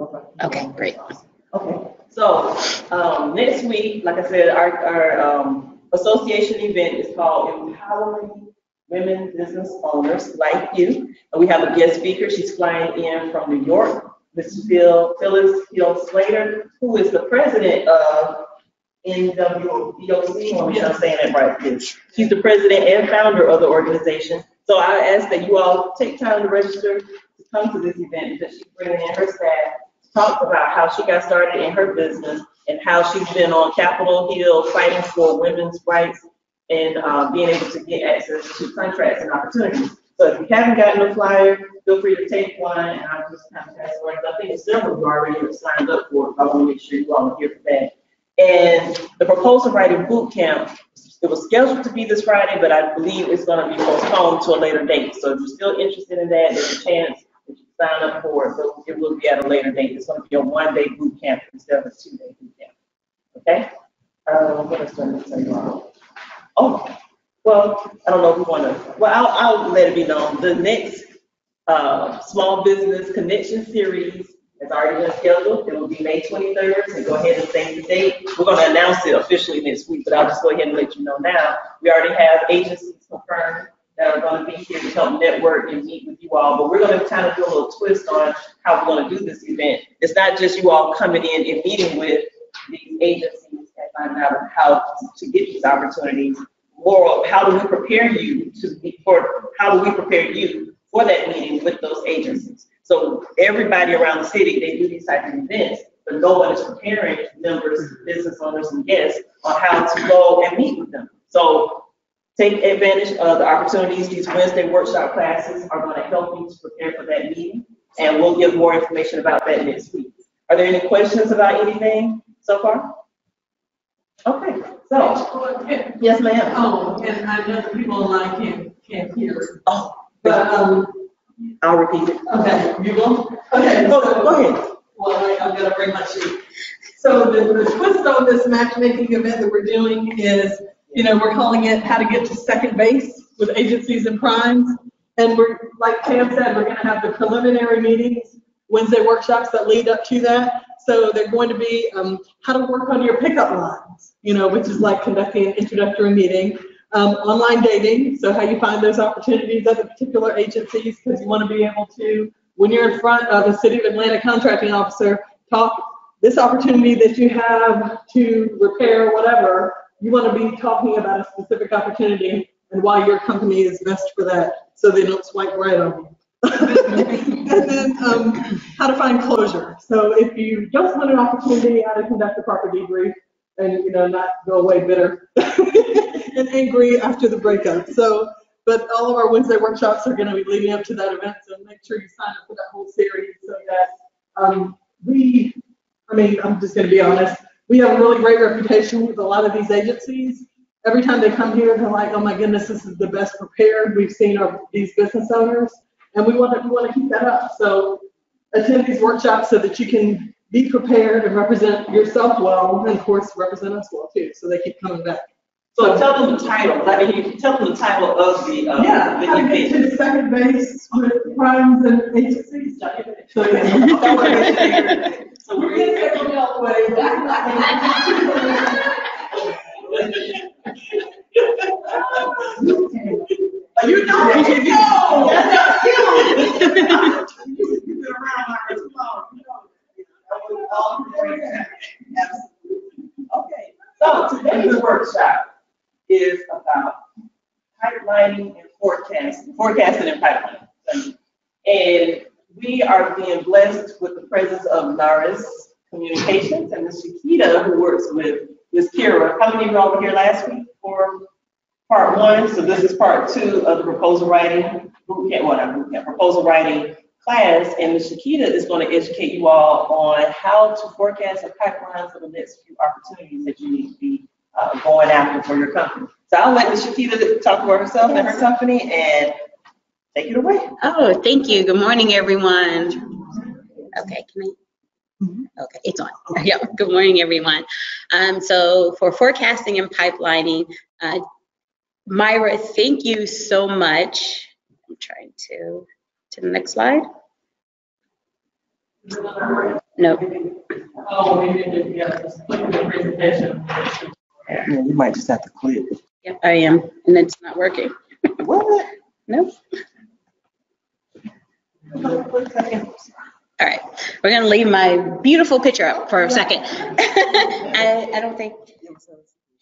Okay, great. Okay, so, um, next week, like I said, our, our, um, association event is called Empowering Women Business Owners Like You. And we have a guest speaker, she's flying in from New York, Ms. Phil, Phyllis Hill Slater, who is the president of NWBOC, I'm sure I'm saying that right. She's the president and founder of the organization. So I ask that you all take time to register come to this event because she's bringing in her staff to talk about how she got started in her business and how she's been on Capitol Hill fighting for women's rights and uh, being able to get access to contracts and opportunities. So if you haven't gotten a flyer, feel free to take one and I'll just kind of pass it. I think several of you already have signed up for it, but I want to make sure you all are here for that. And the proposal writing boot camp, it was scheduled to be this Friday, but I believe it's gonna be postponed to a later date. So if you're still interested in that, there's a chance sign up for it, but it will be at a later date. It's gonna be a one-day boot camp instead of a two-day boot camp. Okay? Uh, what else do I need to tell you all? Oh, well, I don't know if we wanna, well, I'll, I'll let it be known. The next, uh, Small Business Connection Series has already been scheduled. It will be May twenty-third, so go ahead and save the date. We're gonna announce it officially next week, but I'll just go ahead and let you know now. We already have agencies confirmed that are gonna be here to help network and meet with you all, but we're gonna kind of do a little twist on how we're gonna do this event. It's not just you all coming in and meeting with these agencies and finding out how to get these opportunities. More how do we prepare you to be, for, how do we prepare you for that meeting with those agencies? So everybody around the city, they do these types of events, but no one is preparing members, business owners, and guests on how to go and meet with them. So take advantage of the opportunities. These Wednesday workshop classes are going to help you to prepare for that meeting, and we'll give more information about that next week. Are there any questions about anything so far? Okay, so, yes, ma'am. Oh, and I know the people online can't, can't hear, Oh, but, um, I'll repeat it. okay, you will? Okay, Go, so, go ahead. well, I- I'm gonna bring my sheet. So the, the twist on this matchmaking event that we're doing is, you know, we're calling it how to get to second base with agencies and primes. And we're, like Pam said, we're gonna have the preliminary meetings, Wednesday workshops that lead up to that. So they're going to be, um, how to work on your pickup lines, you know, which is like conducting an introductory meeting. Um, online dating, so how you find those opportunities at the particular agencies, because you want to be able to, when you're in front of a city of Atlanta contracting officer, talk, this opportunity that you have to repair whatever, you want to be talking about a specific opportunity and why your company is best for that, so they don't swipe right on you. And then, um, how to find closure. So if you just want an opportunity, how to conduct a proper debrief and, you know, not go away bitter and angry after the breakup. So, but all of our Wednesday workshops are gonna be leading up to that event, so make sure you sign up for that whole series so that, um, we, I mean, I'm just gonna be honest, we have a really great reputation with a lot of these agencies. Every time they come here, they're like, oh my goodness, this is the best prepared we've seen of these business owners. And we want to, we want to keep that up. So attend these workshops so that you can be prepared and represent yourself well, and of course, represent us well too, so they keep coming back. So tell them the title, I mean, you tell them the title of the, uh, Yeah, the how to get to second base with primes and agencies. So, yeah. So We're gonna gonna take way. You know, you know. That's you. You've been around. Okay, so today's workshop is about pipelining and forecasting, forecasting and pipelining. And we are being blessed with the presence of Naris Communications and Ms. Shakita, who works with Ms. Keera. How many of y'all were here last week for part one? So this is part two of the proposal writing, boot camp, well, not boot camp, proposal writing class. And Ms. Shakita is going to educate you all on how to forecast a pipeline for the next few opportunities that you need to be uh, going after for your company. So I'll let Ms. Shakita talk about herself and her company and take it away. Oh, thank you. Good morning, everyone. Okay, can I? Okay, it's on. Yeah, good morning, everyone. Um, so for forecasting and pipelining, uh, Myra, thank you so much. I'm trying to, to the next slide. No. Oh, we need to, yeah, just presentation. Yeah, you might just have to click. Yep, I am, and it's not working. What? Nope. All right, we're gonna leave my beautiful picture up for a second. I, I don't think,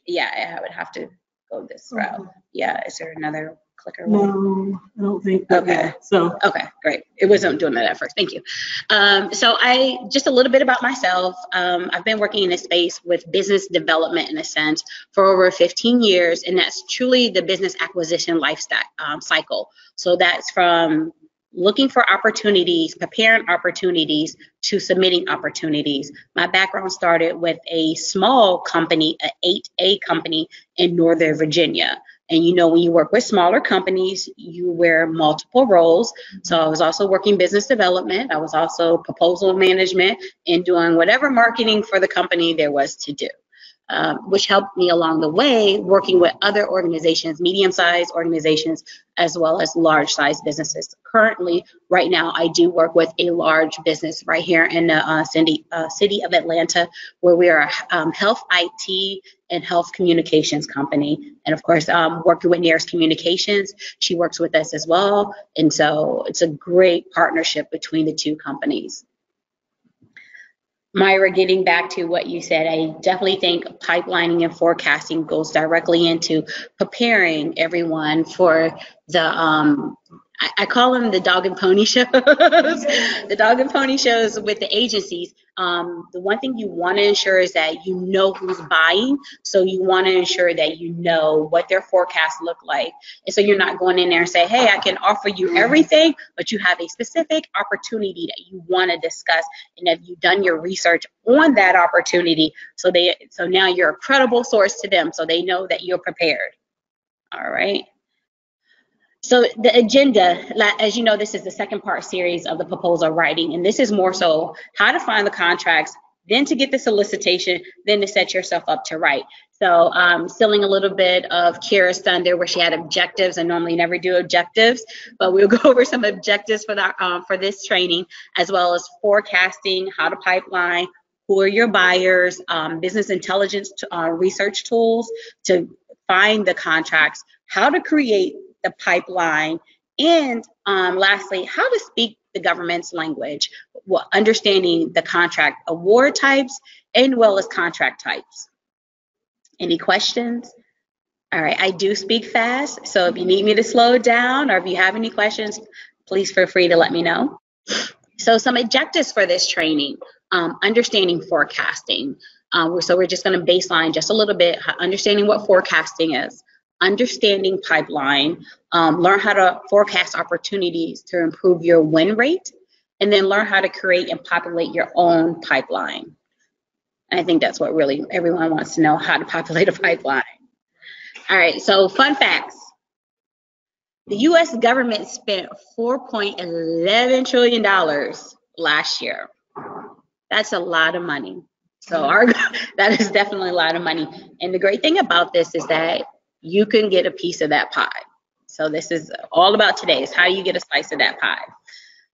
yeah, I would have to go this route. Yeah, is there another clicker? No, I don't think. Okay. So, Okay, great. It wasn't doing that at first. Thank you. Um, so I, just a little bit about myself. Um, I've been working in this space with business development in a sense for over 15 years, and that's truly the business acquisition lifestyle um, cycle. So that's from looking for opportunities, preparing opportunities to submitting opportunities. My background started with a small company, a 8A company in Northern Virginia. And you know, when you work with smaller companies, you wear multiple roles. So I was also working business development. I was also proposal management and doing whatever marketing for the company there was to do. Um, which helped me along the way working with other organizations, medium-sized organizations, as well as large-sized businesses. Currently, right now, I do work with a large business right here in the uh, city, uh, city of Atlanta, where we are a um, health IT and health communications company. And of course, um, working with Nearest Communications, she works with us as well. And so it's a great partnership between the two companies. Myra, getting back to what you said, I definitely think pipelining and forecasting goes directly into preparing everyone for the um, I, I call them the dog and pony shows. the dog and pony shows with the agencies. Um, the one thing you want to ensure is that you know who's buying. So you want to ensure that you know what their forecasts look like. And so you're not going in there and say, hey, I can offer you everything, but you have a specific opportunity that you want to discuss. And have you done your research on that opportunity? So they so now you're a credible source to them so they know that you're prepared. All right. So the agenda, as you know, this is the second part series of the proposal writing, and this is more so how to find the contracts, then to get the solicitation, then to set yourself up to write. So um, stealing a little bit of Keera's thunder where she had objectives. and normally never do objectives, but we'll go over some objectives for that um, for this training, as well as forecasting, how to pipeline, who are your buyers, um, business intelligence uh, research tools to find the contracts, how to create the pipeline, and um, lastly, how to speak the government's language, well, understanding the contract award types and well as contract types. Any questions? All right, I do speak fast, so if you need me to slow down or if you have any questions, please feel free to let me know. So some objectives for this training, um, understanding forecasting. Um, so we're just gonna baseline just a little bit, understanding what forecasting is understanding pipeline, um, learn how to forecast opportunities to improve your win rate, and then learn how to create and populate your own pipeline. And I think that's what really everyone wants to know, how to populate a pipeline. All right, so fun facts. The US government spent $4.11 trillion last year. That's a lot of money. So our, that is definitely a lot of money. And the great thing about this is that you can get a piece of that pie. So this is all about today is how do you get a slice of that pie.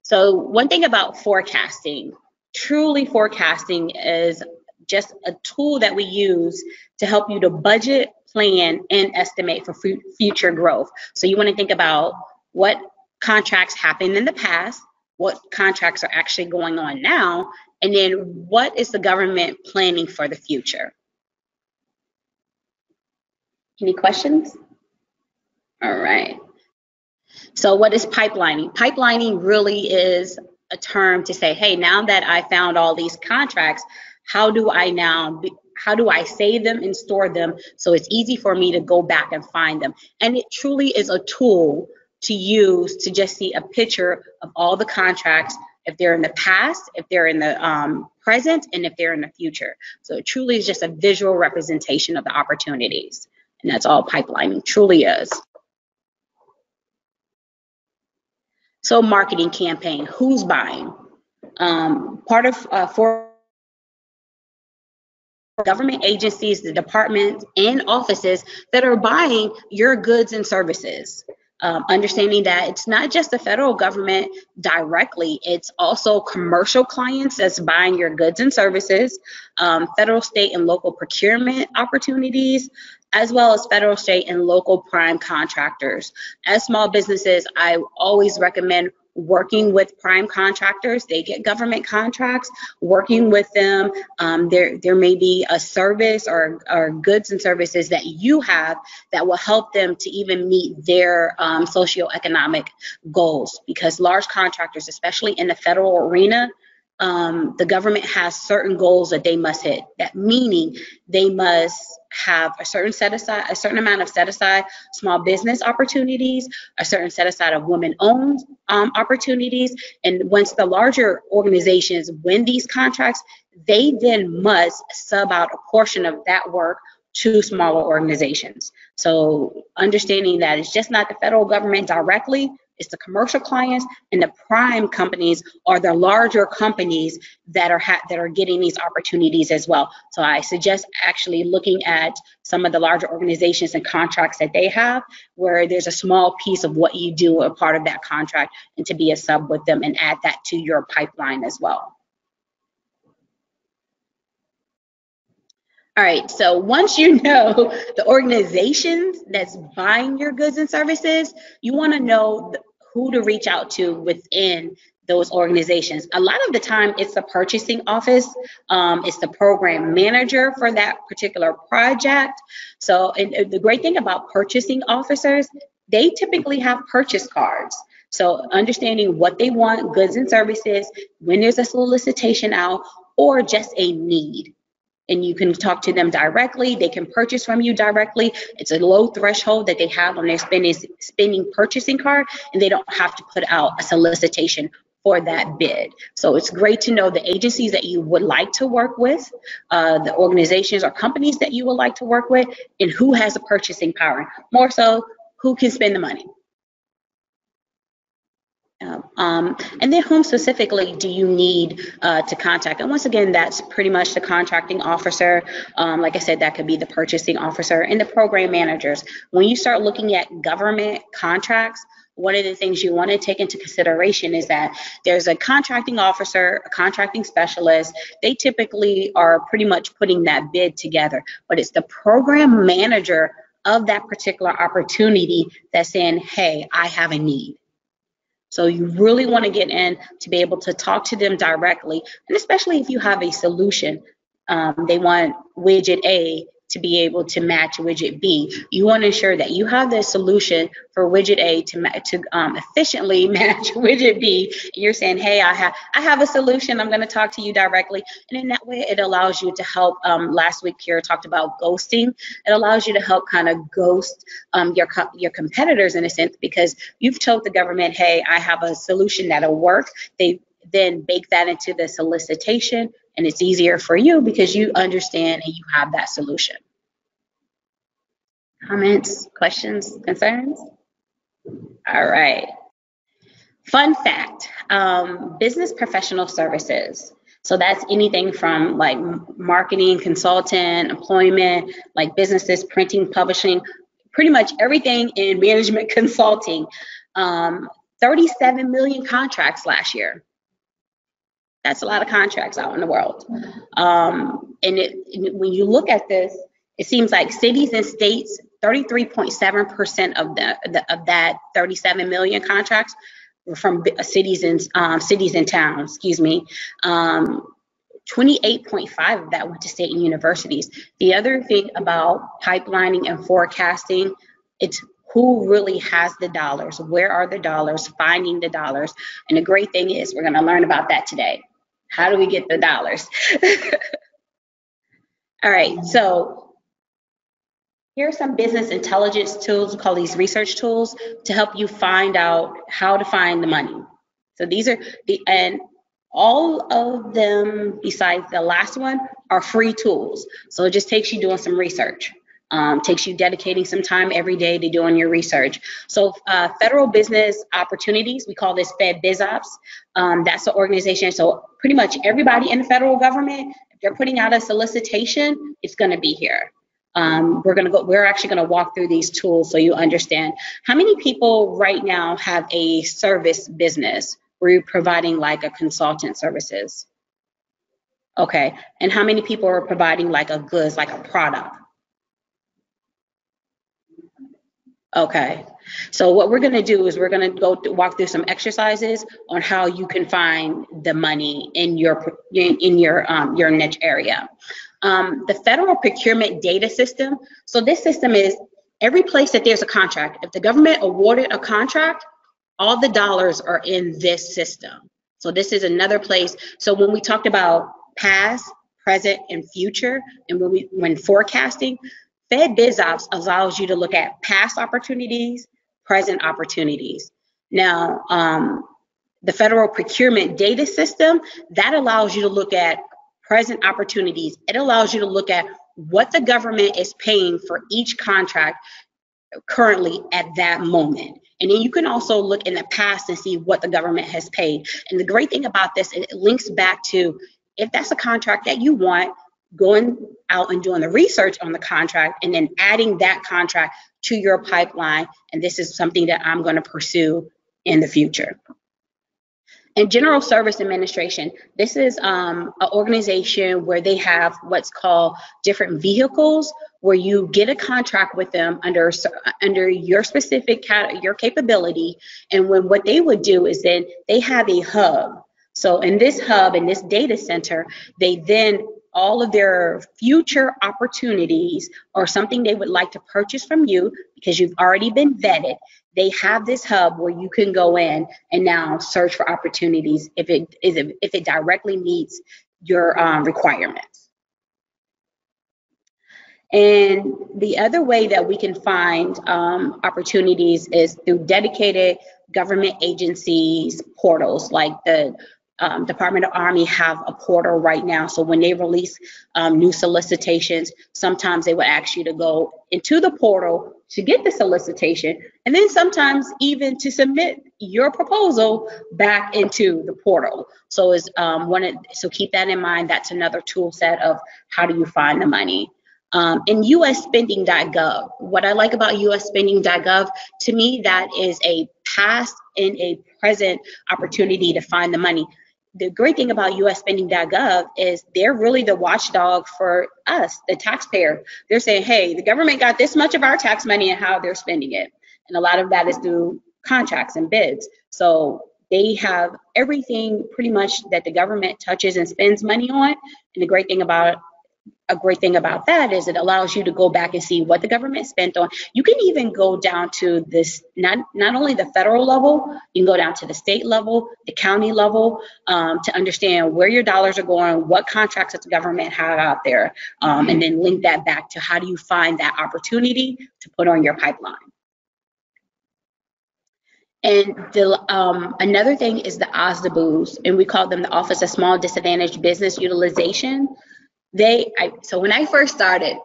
So one thing about forecasting, truly forecasting is just a tool that we use to help you to budget, plan, and estimate for future growth. So you want to think about what contracts happened in the past, what contracts are actually going on now, and then what is the government planning for the future. Any questions? All right. So what is pipelining? Pipelining really is a term to say, hey, now that I found all these contracts, how do I now, be, how do I save them and store them so it's easy for me to go back and find them? And it truly is a tool to use to just see a picture of all the contracts if they're in the past, if they're in the um, present, and if they're in the future. So it truly is just a visual representation of the opportunities. And that's all pipelining truly is. So marketing campaign, who's buying? Um, part of uh, for government agencies, the departments and offices that are buying your goods and services. Um, understanding that it's not just the federal government directly, it's also commercial clients that's buying your goods and services, um, federal, state, and local procurement opportunities, as well as federal, state, and local prime contractors. As small businesses, I always recommend working with prime contractors. They get government contracts, working with them. Um, there, there may be a service or, or goods and services that you have that will help them to even meet their um, socioeconomic goals because large contractors, especially in the federal arena, um, the government has certain goals that they must hit. That meaning they must have a certain set aside, a certain amount of set aside small business opportunities, a certain set aside of women-owned um, opportunities, and once the larger organizations win these contracts, they then must sub out a portion of that work to smaller organizations. So understanding that it's just not the federal government directly, it's the commercial clients and the prime companies are the larger companies that are that are getting these opportunities as well. So I suggest actually looking at some of the larger organizations and contracts that they have where there's a small piece of what you do a part of that contract and to be a sub with them and add that to your pipeline as well. All right, so once you know the organizations that's buying your goods and services, you want to know who to reach out to within those organizations. A lot of the time, it's the purchasing office, um, it's the program manager for that particular project. So, and the great thing about purchasing officers, they typically have purchase cards. So, understanding what they want, goods and services, when there's a solicitation out, or just a need and you can talk to them directly. They can purchase from you directly. It's a low threshold that they have on their spending, spending purchasing card, and they don't have to put out a solicitation for that bid. So it's great to know the agencies that you would like to work with, uh, the organizations or companies that you would like to work with, and who has the purchasing power. More so, who can spend the money. Um, and then whom specifically do you need uh, to contact? And once again, that's pretty much the contracting officer. Um, like I said, that could be the purchasing officer and the program managers. When you start looking at government contracts, one of the things you want to take into consideration is that there's a contracting officer, a contracting specialist. They typically are pretty much putting that bid together, but it's the program manager of that particular opportunity that's saying, hey, I have a need. So you really want to get in to be able to talk to them directly, and especially if you have a solution. Um, they want widget A to be able to match widget B. You want to ensure that you have the solution for widget A to, to um, efficiently match widget B. And you're saying, hey, I have I have a solution. I'm going to talk to you directly. And in that way, it allows you to help. Um, last week, Keera talked about ghosting. It allows you to help kind of ghost um, your your competitors in a sense because you've told the government, hey, I have a solution that'll work. They then bake that into the solicitation and it's easier for you because you understand and you have that solution. Comments, questions, concerns? All right. Fun fact, um, business professional services. So that's anything from like marketing, consultant, employment, like businesses, printing, publishing, pretty much everything in management consulting. Um, 37 million contracts last year. That's a lot of contracts out in the world. Um, and it, when you look at this, it seems like cities and states, 33.7% of the, the, of that 37 million contracts were from cities and um, cities and towns. Excuse me. Um, 28.5 of that went to state and universities. The other thing about pipelining and forecasting, it's who really has the dollars, where are the dollars, finding the dollars. And the great thing is we're going to learn about that today. How do we get the dollars? All right, so here are some business intelligence tools, we call these research tools, to help you find out how to find the money. So these are the, and all of them besides the last one are free tools. So it just takes you doing some research. Um, takes you dedicating some time every day to doing your research. So uh, federal business opportunities, we call this FedBizOpps. Um, that's the organization. So pretty much everybody in the federal government, if they're putting out a solicitation, it's going to be here. Um, we're gonna go, we're actually gonna walk through these tools so you understand. How many people right now have a service business where you're providing like a consultant services? Okay, and how many people are providing like a goods, like a product? Okay, so what we're gonna do is we're gonna go th- walk through some exercises on how you can find the money in your, in in your, um, your niche area. Um, the federal procurement data system, so this system is every place that there's a contract, if the government awarded a contract, all the dollars are in this system. So this is another place. So when we talked about past, present, and future, and when we when forecasting, FedBizOpps allows you to look at past opportunities, present opportunities. Now, um, the federal procurement data system that allows you to look at present opportunities. It allows you to look at what the government is paying for each contract currently at that moment. And then you can also look in the past and see what the government has paid. And the great thing about this, it links back to if that's a contract that you want, going out and doing the research on the contract and then adding that contract to your pipeline. And this is something that I'm going to pursue in the future. And General Service Administration, this is um, an organization where they have what's called different vehicles where you get a contract with them under under your specific your capability. And when what they would do is then they have a hub. So in this hub, in this data center, they then all of their future opportunities or something they would like to purchase from you because you've already been vetted they have this hub where you can go in and now search for opportunities if it is if it directly meets your um, requirements. And the other way that we can find um, opportunities is through dedicated government agencies portals like the um, Department of Army have a portal right now. So when they release um, new solicitations, sometimes they would ask you to go into the portal to get the solicitation, and then sometimes even to submit your proposal back into the portal. So is um, one. So keep that in mind. That's another tool set of how do you find the money. Um, in usspending.gov, what I like about usspending.gov, to me, that is a past and a present opportunity to find the money the great thing about usspending.gov is they're really the watchdog for us, the taxpayer. They're saying, hey, the government got this much of our tax money and how they're spending it. And a lot of that is through contracts and bids. So they have everything pretty much that the government touches and spends money on. And the great thing about a great thing about that is it allows you to go back and see what the government spent on. You can even go down to this, not, not only the federal level, you can go down to the state level, the county level, um, to understand where your dollars are going, what contracts that the government have out there, um, and then link that back to how do you find that opportunity to put on your pipeline. And the, um, another thing is the OSDBUs, and we call them the Office of Small Disadvantaged Business Utilization they I, so when I first started,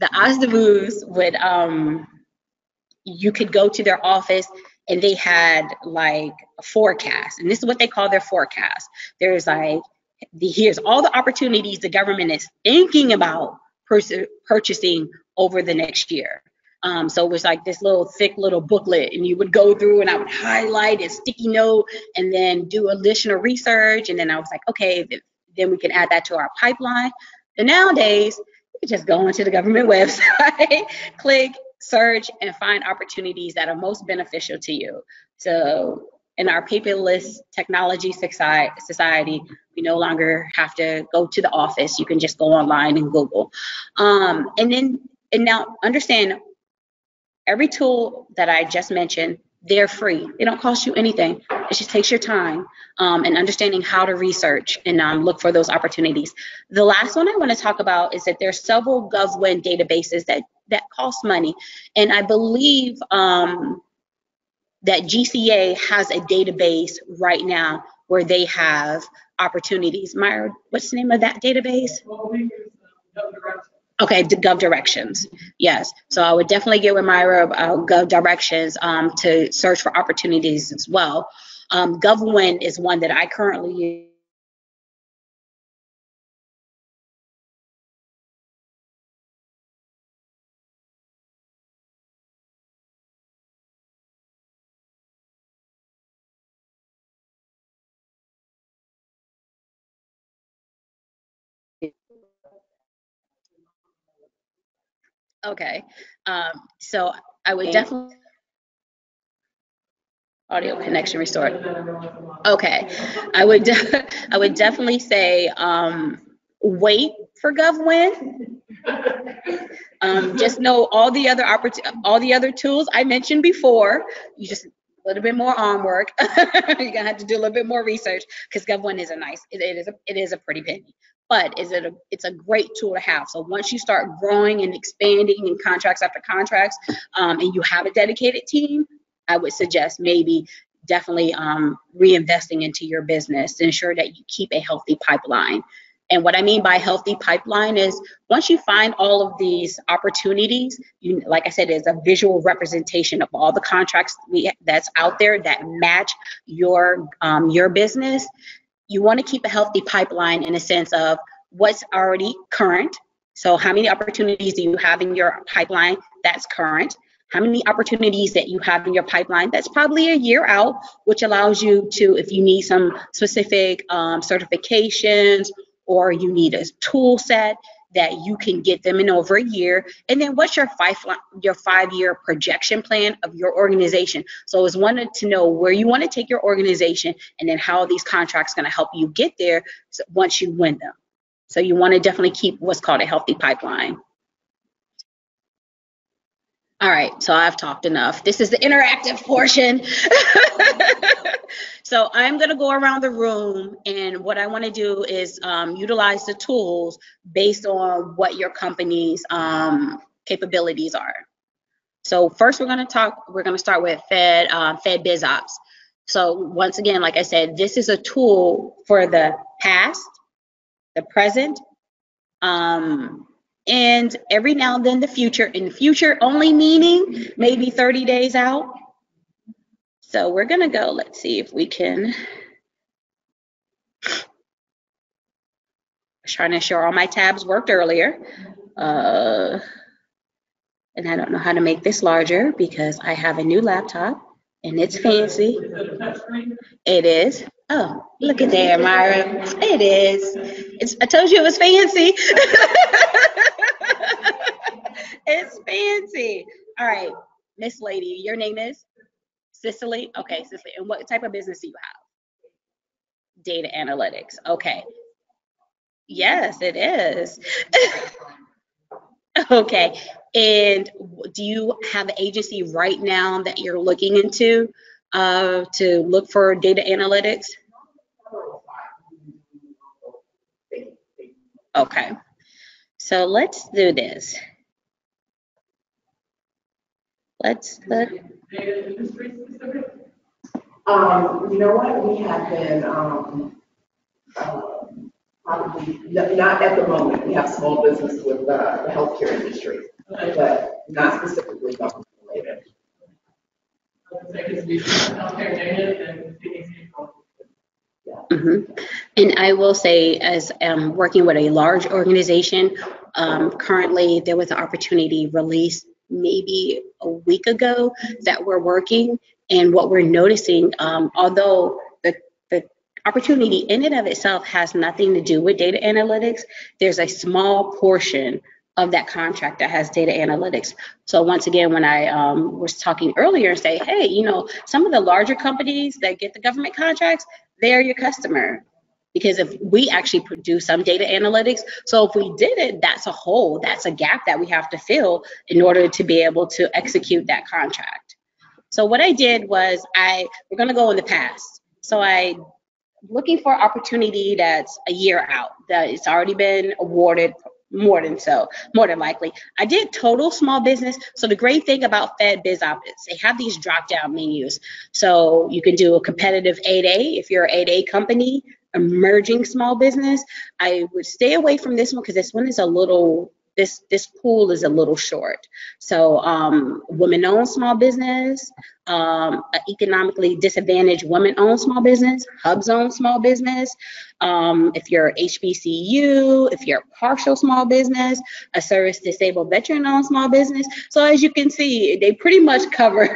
the OSDBUs would um you could go to their office and they had like a forecast, and this is what they call their forecast. There's like the, here's all the opportunities the government is thinking about purchasing over the next year. Um, so it was like this little thick little booklet, and you would go through, and I would highlight and sticky note, and then do additional research, and then I was like, okay, then we can add that to our pipeline. And nowadays, you can just go onto the government website, click, search, and find opportunities that are most beneficial to you. So in our paperless technology society, we no longer have to go to the office. You can just go online and Google. Um, and then, and now understand every tool that I just mentioned they're free. They don't cost you anything. It just takes your time um, and understanding how to research and um, look for those opportunities. The last one I want to talk about is that there's several GovWin databases that that cost money, and I believe um, that GCA has a database right now where they have opportunities. Myra, what's the name of that database? Okay, Gov Directions. Yes. So I would definitely get with Myra about Gov Directions um, to search for opportunities as well. Um, GovWin is one that I currently use. Okay, um, so I would definitely Audio connection restored. Okay, I would, de- I would definitely say, um, wait for GovWin. Um, just know all the other opportu, all the other tools I mentioned before, you just, a little bit more arm work. You're gonna have to do a little bit more research, because GovWin is a nice, it it is, a it is a pretty penny. But is it a, it's a great tool to have. So once you start growing and expanding in contracts after contracts, um, and you have a dedicated team, I would suggest maybe definitely um, reinvesting into your business to ensure that you keep a healthy pipeline. And what I mean by healthy pipeline is once you find all of these opportunities, you, like I said, is a visual representation of all the contracts we, that's out there that match your um, your business. You want to keep a healthy pipeline in a sense of what's already current. So how many opportunities do you have in your pipeline that's current? How many opportunities that you have in your pipeline? That's probably a year out which allows you to if you need some specific um, certifications or you need a tool set that you can get them in over a year. And then what's your five your five year projection plan of your organization? So it's wanted to know where you want to take your organization and then how these contracts going to help you get there once you win them. So you want to definitely keep what's called a healthy pipeline all right, so I've talked enough. This is the interactive portion. so I'm going to go around the room, and what I want to do is um, utilize the tools based on what your company's um, capabilities are. So first, we're going to talk. We're going to start with Fed uh, FedBizOpps. So once again, like I said, this is a tool for the past, the present, um, and every now and then the future. In the future, only meaning maybe 30 days out. So we're gonna go, let's see if we can. I was trying to ensure all my tabs worked earlier. Uh, and I don't know how to make this larger because I have a new laptop and it's fancy. It is. Oh, look at there, Myra. It is. It's, I told you it was fancy. it's fancy. All right, Miss Lady, your name is Cicely. Okay, Cicely. And what type of business do you have? Data analytics. Okay. Yes, it is. okay. And do you have an agency right now that you're looking into uh, to look for data analytics? Okay. So let's do this. Let's look. Um, you know what, we have been, um, uh, probably, n- not at the moment, we have small business with, uh, the healthcare industry, but not specifically government related. Mhm. And I will say, as um, working with a large organization, um, currently there was an opportunity released maybe a week ago that we're working. And what we're noticing, um, although the, the opportunity in and of itself has nothing to do with data analytics, there's a small portion of that contract that has data analytics. So once again, when I um, was talking earlier, and say, hey, you know, some of the larger companies that get the government contracts, they're your customer. Because if we actually produce some data analytics, so if we did it, that's a hole, that's a gap that we have to fill in order to be able to execute that contract. So what I did was I, we're gonna go in the past. So I, looking for opportunity that's a year out, that it's already been awarded more than so, more than likely. I did total small business. So the great thing about FedBizOpps is they have these drop down menus. So you can do a competitive 8A if you're an 8A company, emerging small business. I would stay away from this one because this one is a little this this pool is a little short. So um, women-owned small business, um, economically disadvantaged women-owned small business, hub-zone small business. Um, if you're HBCU, if you're partial small business, a service disabled veteran-owned small business. So as you can see, they pretty much cover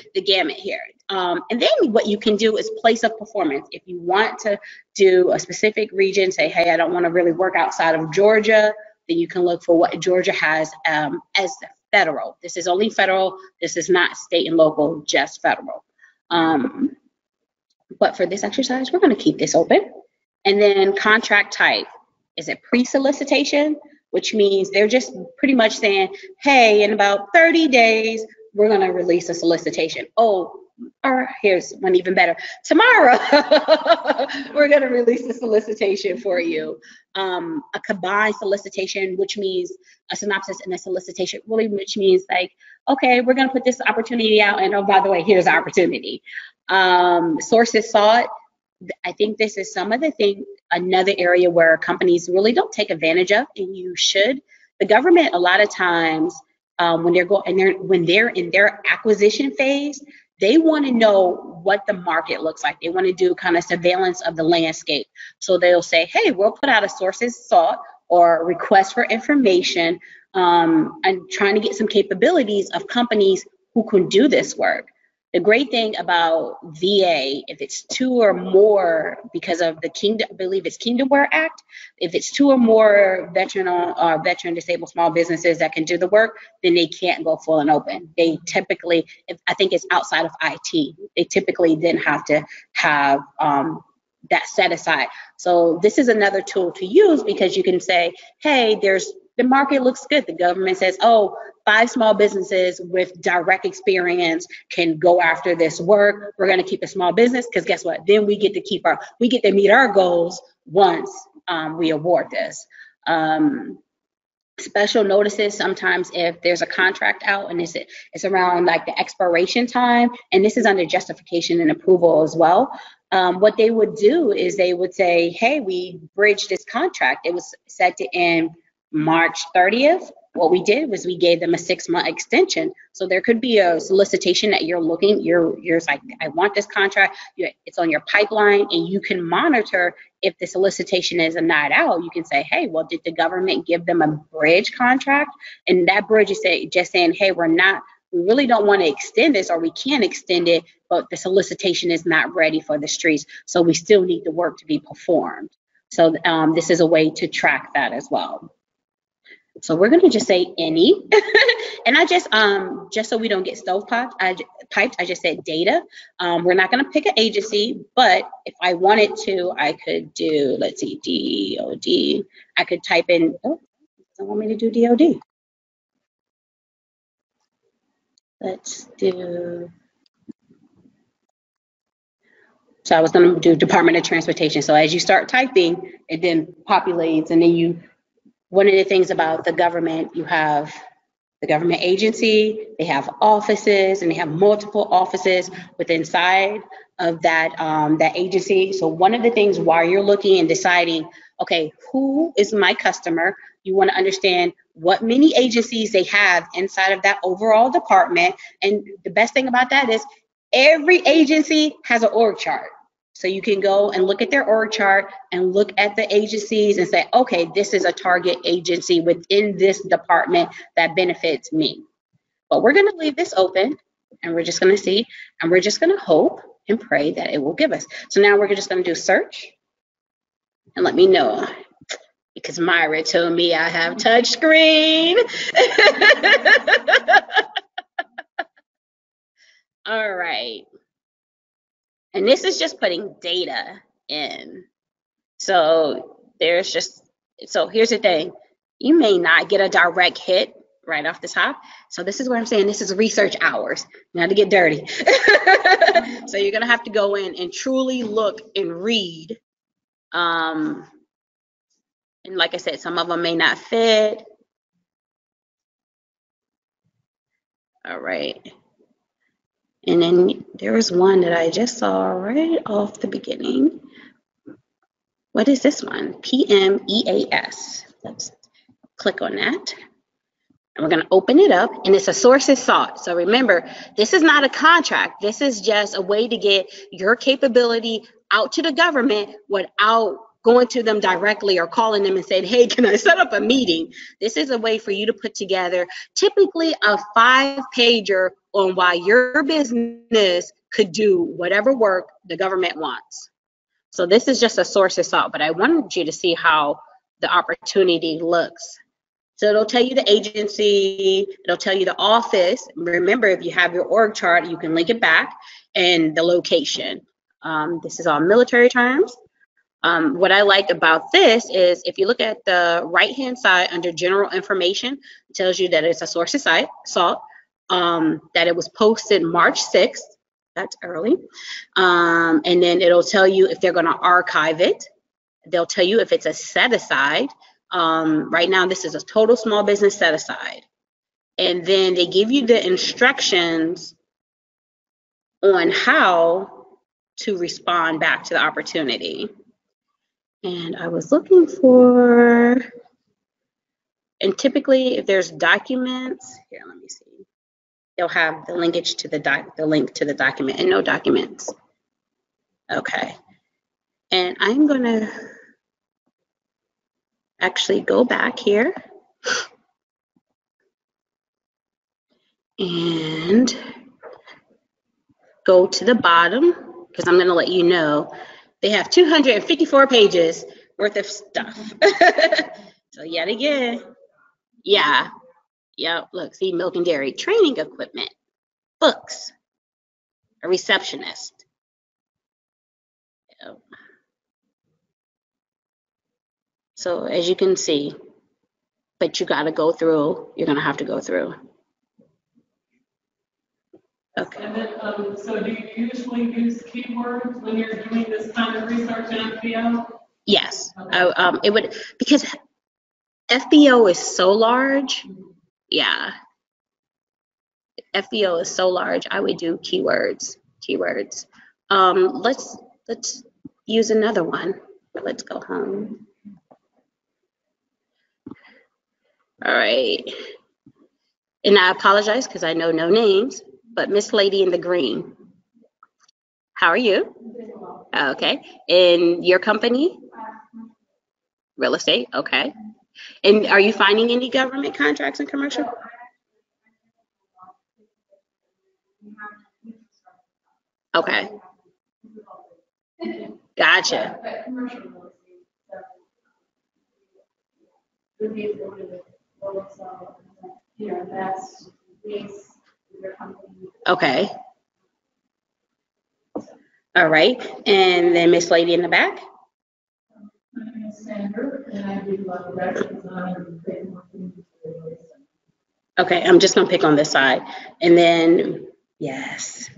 the gamut here. Um, and then what you can do is place of performance. If you want to do a specific region, say, hey, I don't want to really work outside of Georgia then you can look for what Georgia has um, as federal. This is only federal. This is not state and local, just federal. Um, but for this exercise, we're going to keep this open. And then contract type. Is it pre-solicitation? Which means they're just pretty much saying, hey, in about 30 days, we're going to release a solicitation. Oh, or here's one even better. Tomorrow, we're going to release a solicitation for you. Um, a combined solicitation, which means a synopsis and a solicitation, really, which means like, okay, we're going to put this opportunity out, and oh, by the way, here's the opportunity. Um, sources sought. I think this is some of the thing, another area where companies really don't take advantage of, and you should. The government, a lot of times, um, when they're going and they're when they're in their acquisition phase, they want to know what the market looks like. They want to do kind of surveillance of the landscape. So they'll say, hey, we'll put out a sources sought or request for information um, and trying to get some capabilities of companies who can do this work. The great thing about VA, if it's two or more, because of the Kingdom, I believe it's Kingdomware Act, if it's two or more veteran or uh, veteran disabled small businesses that can do the work, then they can't go full and open. They typically, if, I think it's outside of IT, they typically then have to have um, that set aside. So this is another tool to use because you can say, hey, there's the market looks good. The government says, oh, five small businesses with direct experience can go after this work. We're going to keep a small business because guess what? Then we get to keep our, we get to meet our goals once um, we award this. Um, special notices sometimes if there's a contract out and it's it's around like the expiration time and this is under justification and approval as well um, what they would do is they would say hey we bridged this contract it was set to end march 30th what we did was we gave them a six month extension. So there could be a solicitation that you're looking, you're, you're like, I want this contract, it's on your pipeline, and you can monitor if the solicitation is a night out. You can say, hey, well, did the government give them a bridge contract? And that bridge is say, just saying, hey, we're not, we really don't want to extend this or we can extend it, but the solicitation is not ready for the streets. So we still need the work to be performed. So um, this is a way to track that as well. So we're gonna just say any, and I just um just so we don't get stovepiped, I piped, I just said data. Um, we're not gonna pick an agency, but if I wanted to, I could do let's see DOD. I could type in. Oh, doesn't want me to do DOD. Let's do. So I was going to do Department of Transportation. So as you start typing, it then populates, and then you one of the things about the government, you have the government agency, they have offices, and they have multiple offices within inside of that um, that agency. So one of the things while you're looking and deciding, okay, who is my customer? You want to understand what many agencies they have inside of that overall department. And the best thing about that is every agency has an org chart. So you can go and look at their org chart and look at the agencies and say, okay, this is a target agency within this department that benefits me. But we're going to leave this open and we're just going to see and we're just going to hope and pray that it will give us. So now we're just going to do search and let me know because Myra told me I have touch screen. All right. And this is just putting data in. So there's just, so here's the thing. You may not get a direct hit right off the top. So this is what I'm saying. This is research hours, not to get dirty. so you're going to have to go in and truly look and read. Um, and like I said, some of them may not fit. All right. And then there was one that I just saw right off the beginning. What is this one? PMEAS. Let's click on that. And we're going to open it up, and it's a sources sought. So remember, this is not a contract. This is just a way to get your capability out to the government without going to them directly or calling them and saying, hey, can I set up a meeting? This is a way for you to put together typically a five pager on why your business could do whatever work the government wants. So this is just a source of sought, but I wanted you to see how the opportunity looks. So it'll tell you the agency, it'll tell you the office. Remember, if you have your org chart, you can link it back and the location. Um, this is all military terms. Um, what I like about this is if you look at the right-hand side under general information, tells you that it's a source of site, salt, um, that it was posted March 6th, that's early. Um, and then it'll tell you if they're gonna archive it. They'll tell you if it's a set aside. Um, right now, this is a total small business set aside. And then they give you the instructions on how to respond back to the opportunity. And I was looking for, and typically if there's documents, here, let me see. They'll have the linkage to the doc, the link to the document and no documents. Okay. And I'm gonna actually go back here. And go to the bottom, because I'm gonna let you know they have 254 pages worth of stuff. so yet again, yeah, yep, look, see milk and dairy, training equipment, books, a receptionist. Yep. So as you can see, but you gotta go through, you're gonna have to go through. Okay. And then, um, so do you usually use keywords when you're doing this kind of research in FBO? Yes, I, um, it would, because FBO is so large, yeah. FBO is so large, I would do keywords, keywords. Um, let's, let's use another one. Let's go home. All right. And I apologize because I know no names, but Miss Lady in the Green. How are you? Okay. In your company? Real estate, okay. And are you finding any government contracts in commercial? Okay, gotcha. Okay. All right, and then Miss Lady in the back? And I do marketing. Okay, I'm just gonna pick on this side. And then, yes,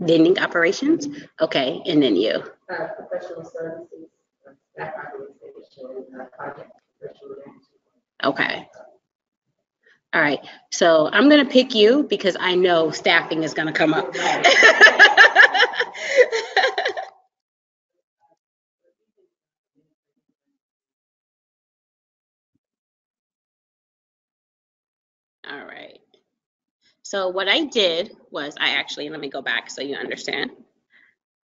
vending operations? Okay, and then you. Uh, professional services, project. Okay. All right, so I'm gonna pick you because I know staffing is gonna come up. All right. So what I did was I actually, let me go back so you understand.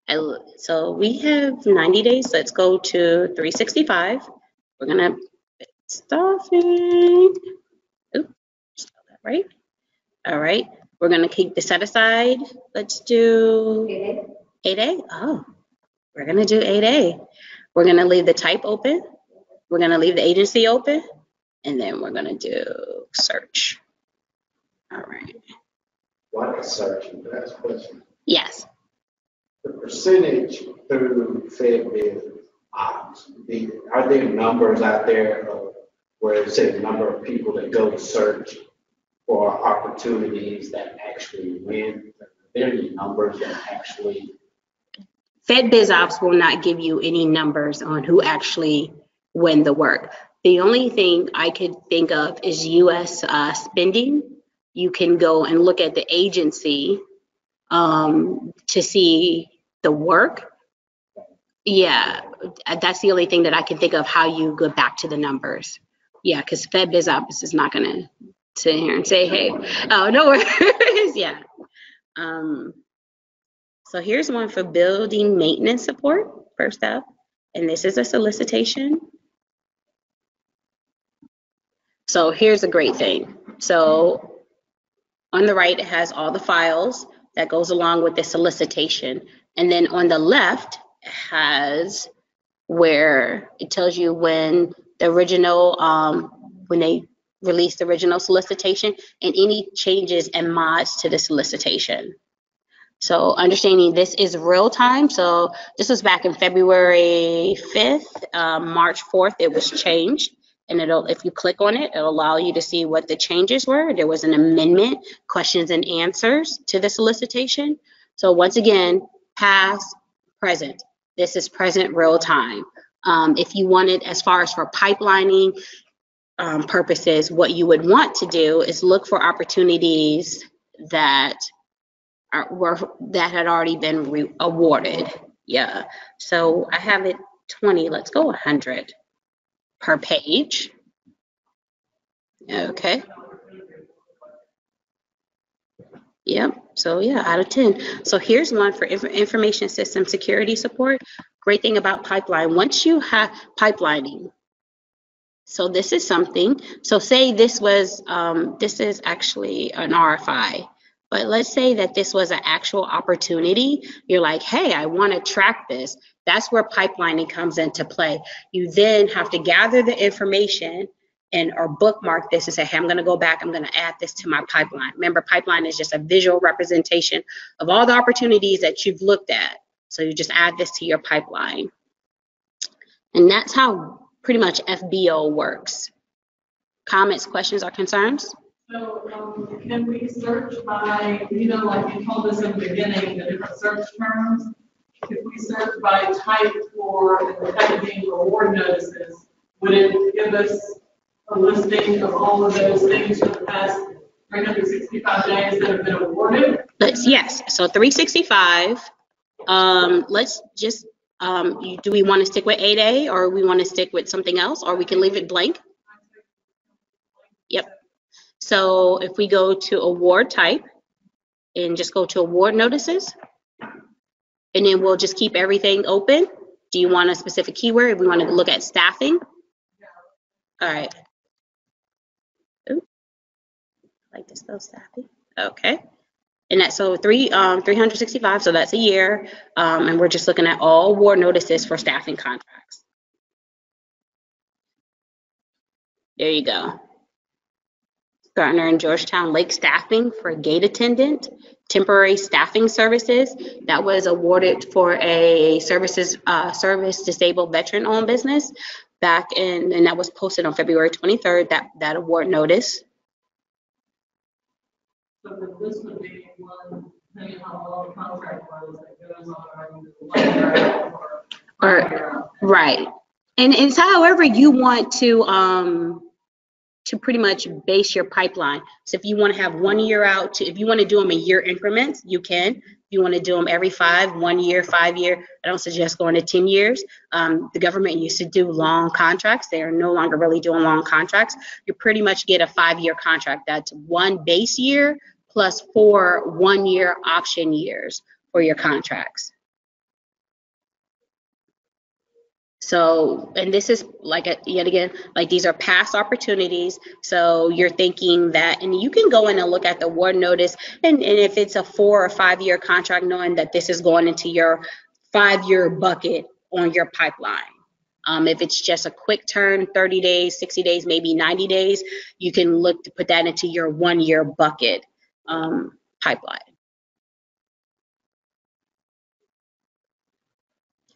I, so we have 90 days. Let's go to 365. We're gonna stuffing. Spell that right. All right. We're gonna keep the set aside. Let's do 8A. Oh, we're gonna do 8A. We're gonna leave the type open. We're gonna leave the agency open, and then we're gonna do search. All right. Like a search, and that's a question. Yes. The percentage through FedBid ops, the, are there numbers out there of where it says the number of people that go to search for opportunities that actually win? Are there any numbers that actually, FedBizOpps will not give you any numbers on who actually win the work. The only thing I could think of is US uh, spending. You can go and look at the agency um, to see the work. Yeah, that's the only thing that I can think of how you go back to the numbers. Yeah, because FedBizOpps is not gonna sit here and say, hey, oh, no worries, yeah. Um, so here's one for building maintenance support, first up. And this is a solicitation. So here's a great thing. So on the right, it has all the files that goes along with the solicitation. And then on the left, has where it tells you when the original, um, when they released the original solicitation and any changes and mods to the solicitation. So understanding this is real time, so this was back in February 5th, um, March 4th, it was changed. And it'll, if you click on it, it'll allow you to see what the changes were. There was an amendment, questions and answers to the solicitation. So once again, past, present. This is present real time. Um, if you wanted, as far as for pipelining um, purposes, what you would want to do is look for opportunities that are, were, that had already been awarded. Yeah. So I have it 20, let's go 100 per page. Okay. Yep, so yeah, out of 10. So here's one for inf- information system security support. Great thing about pipeline, once you have pipelining, so this is something, so say this was, um, this is actually an RFI, but let's say that this was an actual opportunity. You're like, hey, I want to track this. That's where pipelining comes into play. You then have to gather the information and or bookmark this and say, hey, I'm going to go back. I'm going to add this to my pipeline. Remember, pipeline is just a visual representation of all the opportunities that you've looked at. So you just add this to your pipeline. And that's how pretty much FBO works. Comments, questions, or concerns? So, um, can we search by, you know, like you told us in the beginning, the different search terms? If we search by type for, the type of being award notices, would it give us a listing of all of those things for the past three hundred sixty-five days that have been awarded? Let's, yes, so 365. Um, let's just, um, you- do we want to stick with 8A or we want to stick with something else or we can leave it blank? Yep. So if we go to award type and just go to award notices, and then we'll just keep everything open. Do you want a specific keyword? We want to look at staffing? All right. Ooh. I Like to spell staffing. Okay. And that's so three, um, 365, so that's a year. Um, and we're just looking at all war notices for staffing contracts. There you go. Gartner and Georgetown Lake Staffing for gate attendant, temporary staffing services. That was awarded for a services, uh, service disabled veteran owned business back in, and that was posted on February 23rd, that, that award notice. So this would be one, depending on how long the contract was, that goes on one year out or. Or- out. Right. And it's however you want to, um, to pretty much base your pipeline. So if you want to have one year out to, if you want to do them in year increments, you can. If you want to do them every five, one year, five year, I don't suggest going to 10 years. Um, the government used to do long contracts. They are no longer really doing long contracts. You pretty much get a five year contract. That's one base year plus four one year option years for your contracts. So, and this is like, a- yet again, like these are past opportunities. So you're thinking that, and you can go in and look at the award notice. And, and if it's a four or five year contract, knowing that this is going into your five year bucket on your pipeline. Um, if it's just a quick turn, 30 days, 60 days, maybe 90 days, you can look to put that into your one year bucket um, pipeline.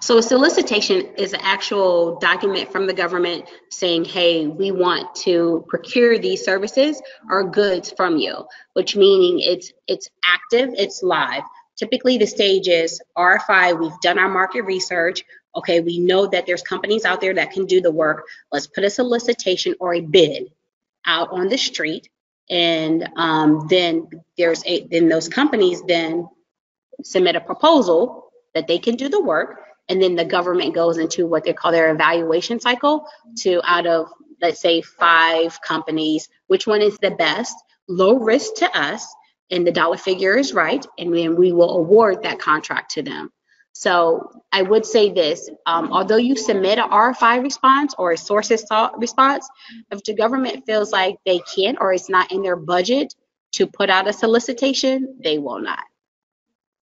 So a solicitation is an actual document from the government saying, hey, we want to procure these services or goods from you, which meaning it's, it's active, it's live. Typically, the stage is RFI, we've done our market research. Okay, we know that there's companies out there that can do the work. Let's put a solicitation or a bid out on the street. And um, then there's a, then those companies then submit a proposal that they can do the work. And then the government goes into what they call their evaluation cycle to out of, let's say, five companies, which one is the best, low risk to us, and the dollar figure is right, and then we will award that contract to them. So I would say this, um, although you submit a RFI response or a sources response, if the government feels like they can't or it's not in their budget to put out a solicitation, they will not.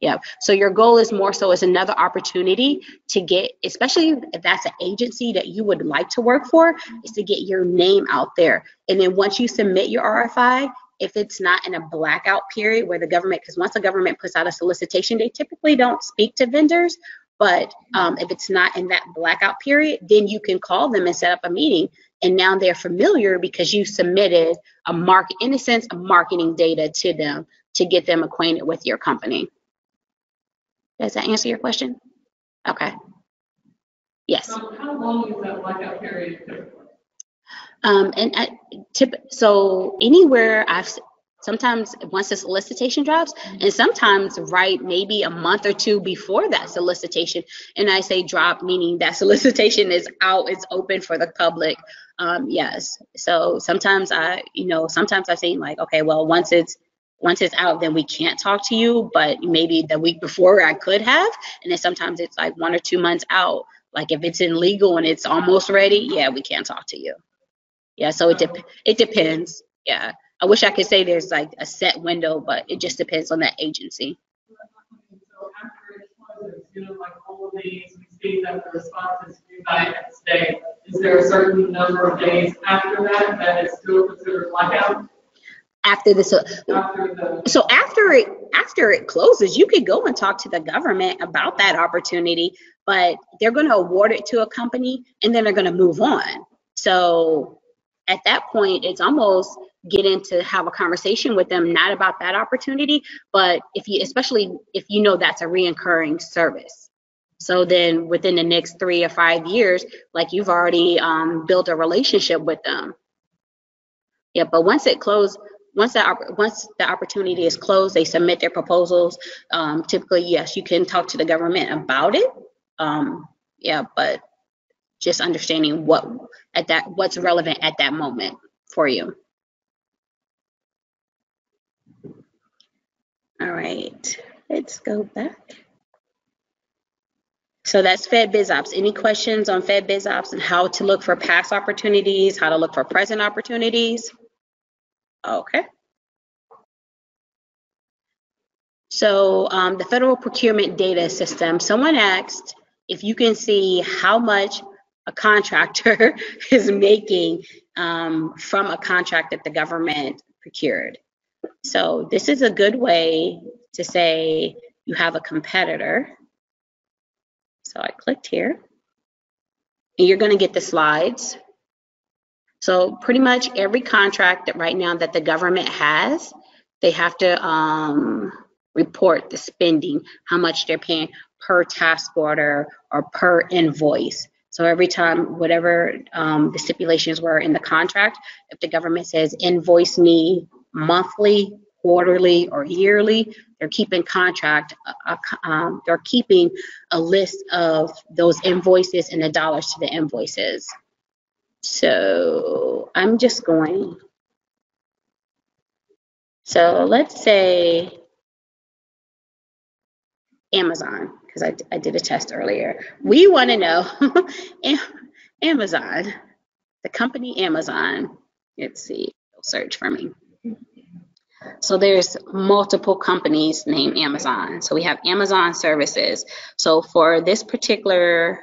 Yeah, so your goal is more so as another opportunity to get, especially if that's an agency that you would like to work for, is to get your name out there. And then once you submit your RFI, if it's not in a blackout period where the government, because once the government puts out a solicitation, they typically don't speak to vendors. But um, if it's not in that blackout period, then you can call them and set up a meeting. And now they're familiar because you submitted a market, in a sense, a marketing data to them to get them acquainted with your company. Does that answer your question? Okay. Yes. So how long is that blackout period? Um, and I, tip, so anywhere I've, sometimes once the solicitation drops and sometimes right maybe a month or two before that solicitation and i say drop meaning that solicitation is out it's open for the public um, yes so sometimes i you know sometimes i say like okay well once it's once it's out then we can't talk to you but maybe the week before i could have and then sometimes it's like one or two months out like if it's in legal and it's almost ready yeah we can't talk to you yeah, so it dep it depends. Yeah. I wish I could say there's like a set window, but it just depends on that agency. So after you know, like all of these, we see that the response is due by day. Is there a certain number of days after that that is still considered blackout? After this, uh, so after it after it closes, you could go and talk to the government about that opportunity, but they're going to award it to a company and then they're going to move on. So at that point, it's almost getting to have a conversation with them, not about that opportunity, but if you, especially if you know that's a reoccurring service. So then within the next three or five years, like you've already um, built a relationship with them. Yeah, but once it closed, once that once the opportunity is closed, they submit their proposals. Um, typically, yes, you can talk to the government about it. Um, yeah, but just understanding what at that what's relevant at that moment for you. All right, let's go back. So that's FedBizOpps. Any questions on FedBizOpps and how to look for past opportunities, how to look for present opportunities? Okay. So um, the Federal Procurement Data System, someone asked if you can see how much a contractor is making um, from a contract that the government procured. So this is a good way to say you have a competitor. So I clicked here. And you're going to get the slides. So pretty much every contract that right now that the government has, they have to um, report the spending, how much they're paying per task order or per invoice. So every time, whatever um, the stipulations were in the contract, if the government says invoice me monthly, quarterly, or yearly, they're keeping contract, uh, uh, um, they're keeping a list of those invoices and the dollars to the invoices. So I'm just going. So let's say Amazon, because I, I did a test earlier. We want to know Amazon, the company Amazon. Let's see, search for me. So there's multiple companies named Amazon. So we have Amazon services. So for this particular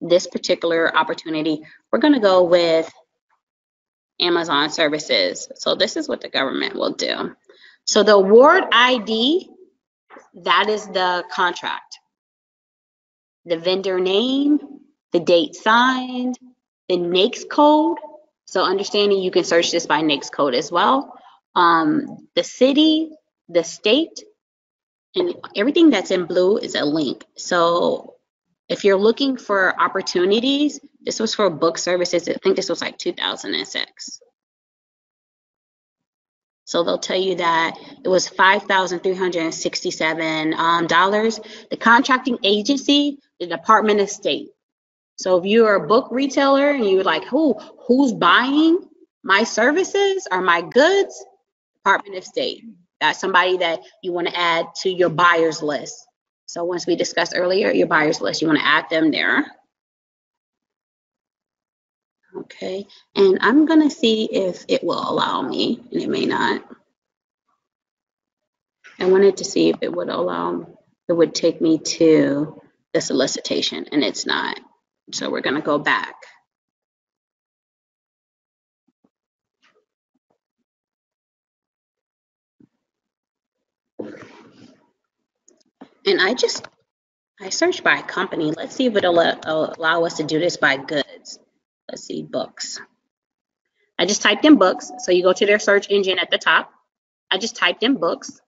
this particular opportunity, we're going to go with Amazon services. So this is what the government will do. So the award ID, that is the contract. The vendor name, the date signed, the NAICS code. So understanding you can search this by NAICS code as well. Um, the city, the state, and everything that's in blue is a link. So if you're looking for opportunities, this was for book services. I think this was like 2006. So they'll tell you that it was $5,367. Um, the contracting agency, the Department of State. So if you're a book retailer and you're like, who, who's buying my services or my goods? Department of State. That's somebody that you want to add to your buyers list. So once we discussed earlier, your buyers list, you want to add them there. Okay, and I'm gonna see if it will allow me, and it may not. I wanted to see if it would allow, it would take me to the solicitation, and it's not. So we're gonna go back. And I just, I searched by company. Let's see if it'll uh, allow us to do this by goods. Let's see, books. I just typed in books. So you go to their search engine at the top. I just typed in books.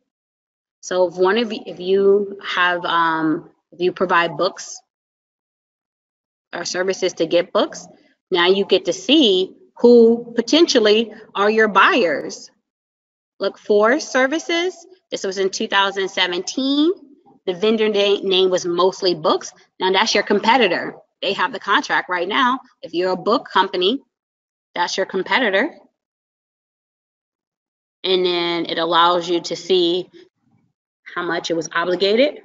So if one of you, if you have, um, if you provide books or services to get books, now you get to see who potentially are your buyers. Look for services. This was in 2017. The vendor na- name was mostly books. Now that's your competitor. They have the contract right now. If you're a book company, that's your competitor. And then it allows you to see how much it was obligated,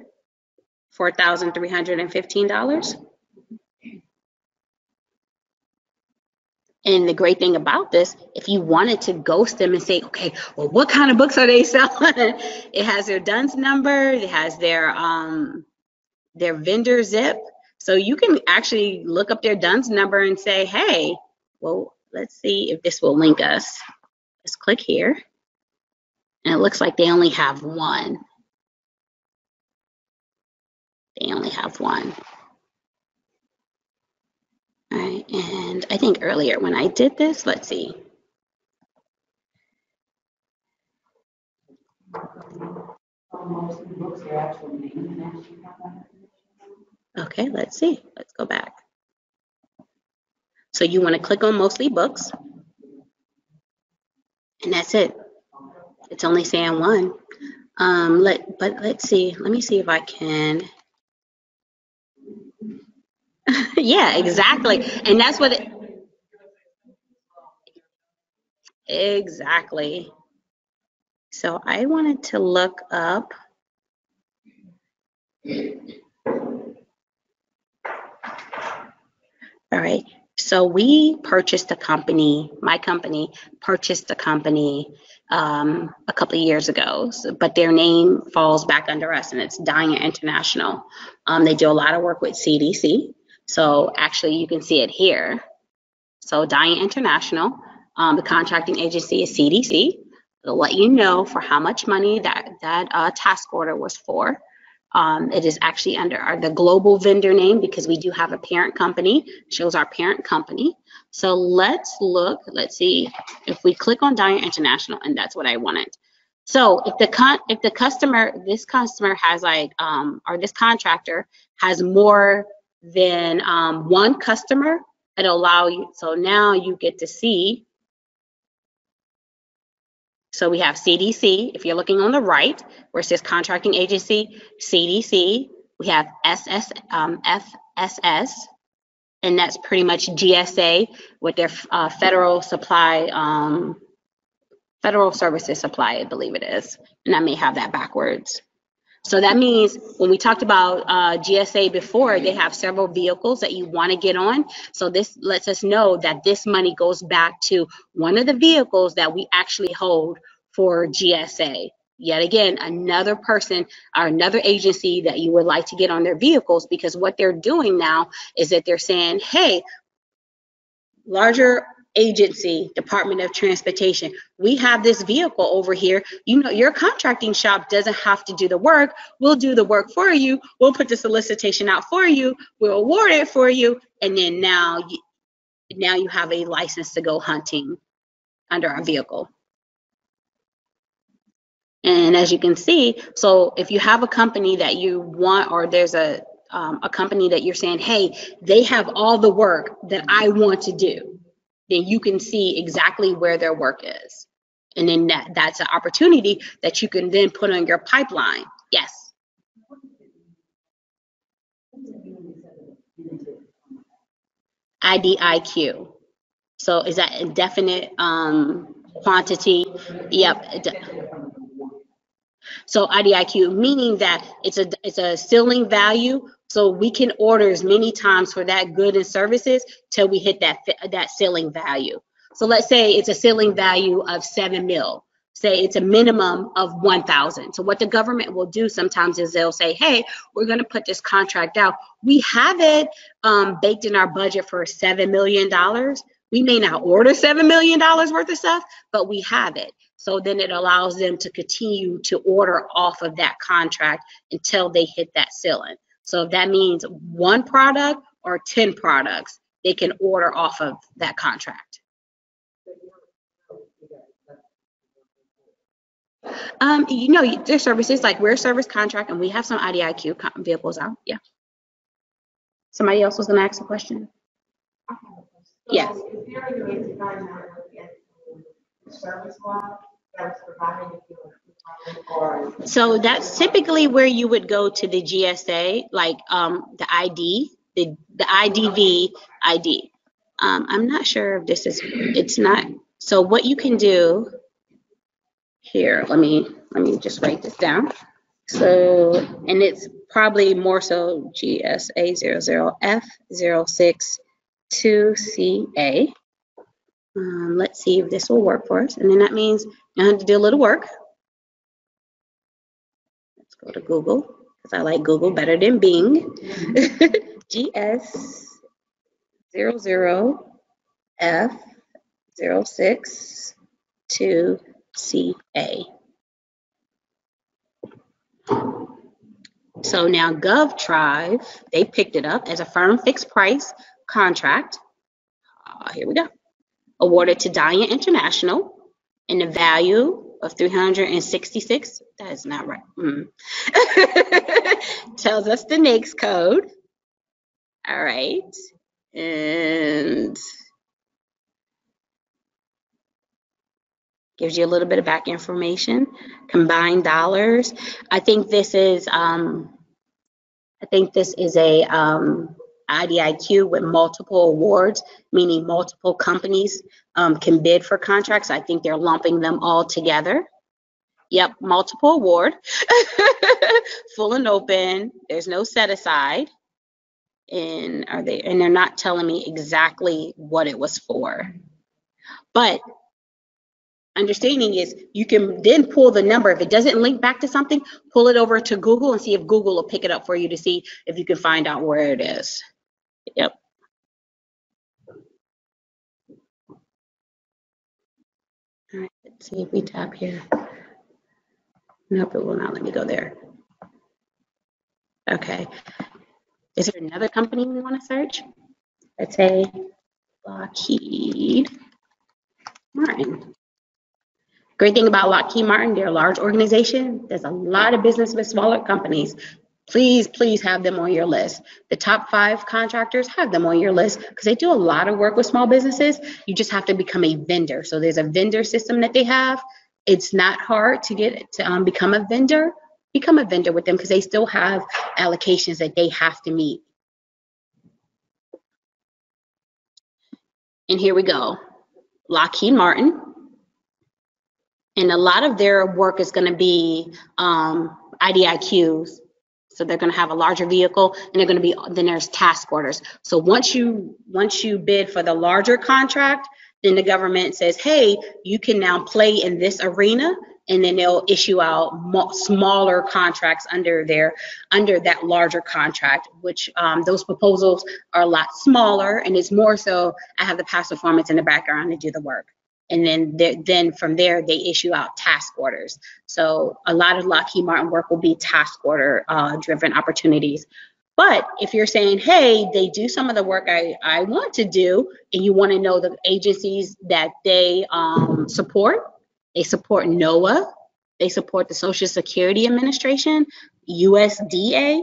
$4,315. And the great thing about this, if you wanted to ghost them and say, okay, well, what kind of books are they selling? it has their DUNS number, it has their um their vendor zip. So you can actually look up their DUNS number and say, hey, well, let's see if this will link us. Let's click here. And it looks like they only have one. They only have one. And I think earlier when I did this, let's see. Okay, let's see. Let's go back. So you want to click on mostly books. And that's it. It's only saying one. Um, let, but let's see. Let me see if I can. yeah, exactly. And that's what it, exactly. So I wanted to look up. All right. So we purchased a company, my company purchased a company um, a couple of years ago, so, but their name falls back under us and it's Danya International. Um, they do a lot of work with CDC. So actually you can see it here. So Danya International, um, the contracting agency is CDC. It'll let you know for how much money that, that uh, task order was for. Um, it is actually under our, the global vendor name because we do have a parent company, shows our parent company. So let's look, let's see if we click on Danya International and that's what I wanted. So if the con if the customer, this customer has like, um, or this contractor has more than um, one customer, it'll allow you, so now you get to see so we have CDC, if you're looking on the right, where it says contracting agency, CDC. We have SS, um, FSS, and that's pretty much GSA with their uh, federal supply, um, federal services supply, I believe it is. And I may have that backwards. So that means when we talked about uh, GSA before, they have several vehicles that you want to get on. So this lets us know that this money goes back to one of the vehicles that we actually hold for GSA. Yet again, another person or another agency that you would like to get on their vehicles because what they're doing now is that they're saying, hey, larger agency, Department of Transportation, we have this vehicle over here. You know, your contracting shop doesn't have to do the work. We'll do the work for you. We'll put the solicitation out for you. We'll award it for you. And then now you, now you have a license to go hunting under our vehicle. And as you can see, so if you have a company that you want, or there's a um, a company that you're saying, hey, they have all the work that I want to do, then you can see exactly where their work is. And then that, that's an opportunity that you can then put on your pipeline. Yes. IDIQ. So is that indefinite um, quantity? Yep. So IDIQ, meaning that it's a, it's a ceiling value, so we can order as many times for that good and services till we hit that, that ceiling value. So let's say it's a ceiling value of seven mil. Say it's a minimum of one thousand. So what the government will do sometimes is they'll say, hey, we're gonna put this contract out. We have it um, baked in our budget for seven million dollars. We may not order seven million dollars worth of stuff, but we have it. So then it allows them to continue to order off of that contract until they hit that ceiling. So if that means one product or 10 products, they can order off of that contract. Um, you know, there's services like we're a service contract and we have some IDIQ vehicles out. Yeah. Somebody else was gonna ask a question? Yes. To the service was that was were, or. So that's typically where you would go to the GSA, like um, the ID, the, the IDV ID. Um, I'm not sure if this is, it's not, so what you can do here, let me, let me just write this down. So, and it's probably more so GSA 00F062CA. Um, let's see if this will work for us. And then that means you have to do a little work. Go to Google, because I like Google better than Bing. GS 00F 062CA. So now GovTribe, they picked it up as a firm fixed price contract. Uh, here we go. Awarded to Danya International and the value of 366. That is not right. Mm. Tells us the NAICS code. All right. And gives you a little bit of back information. Combined dollars. I think this is um, I think this is a um, IDIQ with multiple awards, meaning multiple companies um, can bid for contracts. I think they're lumping them all together. Yep, multiple award, full and open. There's no set aside, and are they? And they're not telling me exactly what it was for. But understanding is you can then pull the number. If it doesn't link back to something, pull it over to Google and see if Google will pick it up for you to see if you can find out where it is. Yep. All right, let's see if we tap here. Nope, it will not let me go there. Okay. Is there another company we want to search? Let's say Lockheed Martin. Great thing about Lockheed Martin, they're a large organization. There's a lot of business with smaller companies. Please, please have them on your list. The top five contractors, have them on your list because they do a lot of work with small businesses. You just have to become a vendor. So there's a vendor system that they have. It's not hard to get to um, become a vendor. Become a vendor with them because they still have allocations that they have to meet. And here we go. Lockheed Martin. And a lot of their work is going to be um, IDIQs. So they're going to have a larger vehicle and they're going to be, then there's task orders. So once you, once you bid for the larger contract, then the government says, hey, you can now play in this arena. And then they'll issue out smaller contracts under their, under that larger contract, which um, those proposals are a lot smaller and it's more so I have the past performance in the background to do the work. And then, then from there, they issue out task orders. So a lot of Lockheed Martin work will be task order uh, driven opportunities. But if you're saying, hey, they do some of the work I, I want to do, and you want to know the agencies that they um, support, they support NOAA, they support the Social Security Administration, USDA.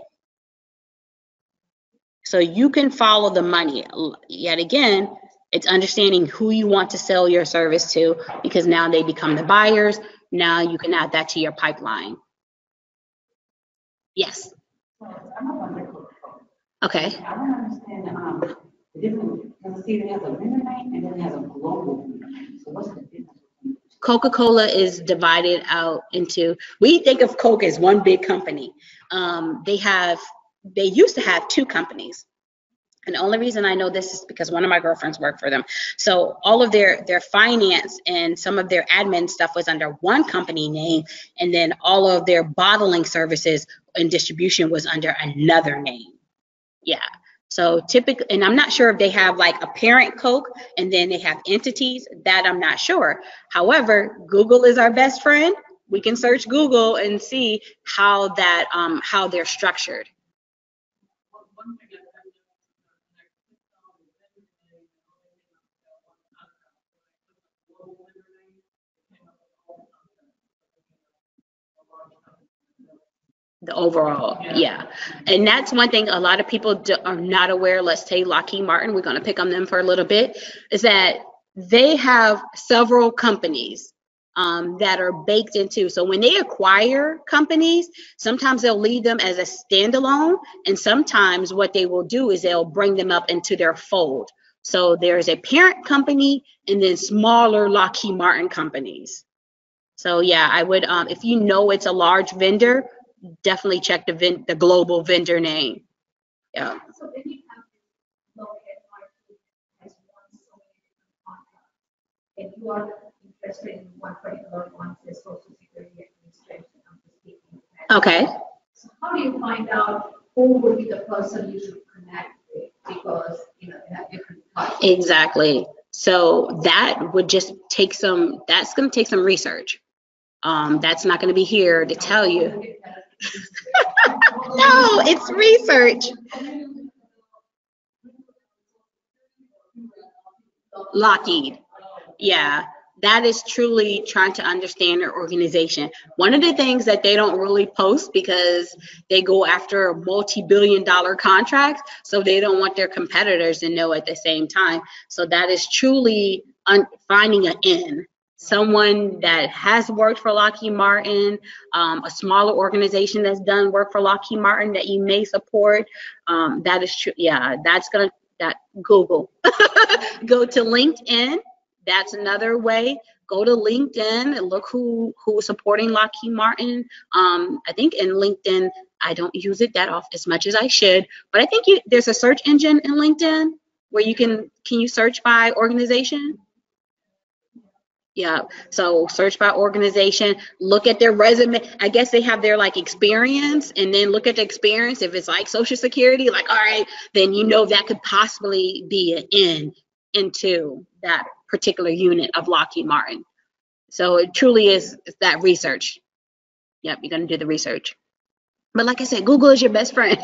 So you can follow the money. Yet again, it's understanding who you want to sell your service to because now they become the buyers. Now you can add that to your pipeline. Yes. I'm a wonderful. Okay. I want to understand, um, the difference, because has a vendor name and then it has a global. So what's the difference Coca-Cola is divided out into, we think of Coke as one big company. Um, they have, they used to have two companies. And the only reason I know this is because one of my girlfriends worked for them. So all of their their finance and some of their admin stuff was under one company name, and then all of their bottling services and distribution was under another name. Yeah. So typically, and I'm not sure if they have like a parent Coke and then they have entities. That I'm not sure. However, Google is our best friend. We can search Google and see how that um, how they're structured. One one thing I have noticed is that when I clicked on the vendor name, when I clicked on the global vendor name, it came up with all the content. A large company. The overall, yeah. And that's one thing a lot of people do, are not aware. Let's say Lockheed Martin, we're going to pick on them for a little bit, is that they have several companies um, that are baked into. So when they acquire companies, sometimes they'll leave them as a standalone, and sometimes what they will do is they'll bring them up into their fold. So there's a parent company and then smaller Lockheed Martin companies. So yeah, I would, um, if you know it's a large vendor, definitely check the vin- the global vendor name. Yeah. So if you have to look at market as one so many different contracts, and you are interested in one particular one, the social security administration, I'm just speaking. Okay. So how do you find out who would be the person you should connect with? Because, you know, they have different. Exactly. So that would just take some, that's going to take some research. Um, that's not going to be here to tell you. No, it's research. Lockheed. Yeah, that is truly trying to understand their organization. One of the things that they don't really post because they go after multi-billion dollar contracts, so they don't want their competitors to know at the same time. So that is truly finding an in. Someone that has worked for Lockheed Martin, um, a smaller organization that's done work for Lockheed Martin that you may support. Um, that is true. Yeah, that's gonna that Google. Go to LinkedIn. That's another way. Go to LinkedIn and look who who's supporting Lockheed Martin. Um, I think in LinkedIn, I don't use it that often as much as I should, but I think you, there's a search engine in LinkedIn where you can can you search by organization? Yeah, so search by organization, look at their resume. I guess they have their like experience and then look at the experience. If it's like social security, like, all right, then you know that could possibly be an in into that particular unit of Lockheed Martin. So it truly is that research. Yep, you're gonna do the research. But like I said, Google is your best friend.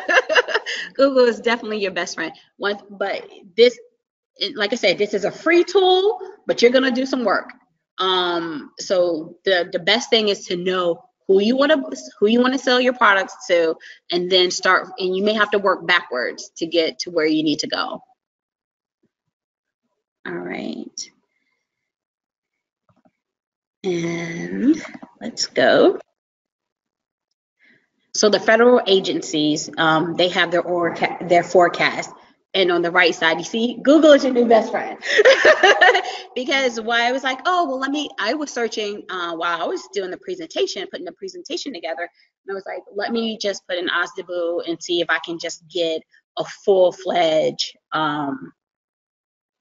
Google is definitely your best friend. One, but this, it- like I said, this is a free tool, but you're gonna do some work. Um, so the the best thing is to know who you want to who you want to sell your products to, and then start. And you may have to work backwards to get to where you need to go. All right. And let's go. So the federal agencies, um, they have their orca- their forecast. And on the right side, you see, Google is your new best friend. because why I was like, oh, well, let me, I was searching uh, while I was doing the presentation, putting the presentation together. And I was like, let me just put in OSDBU and see if I can just get a full-fledged, um,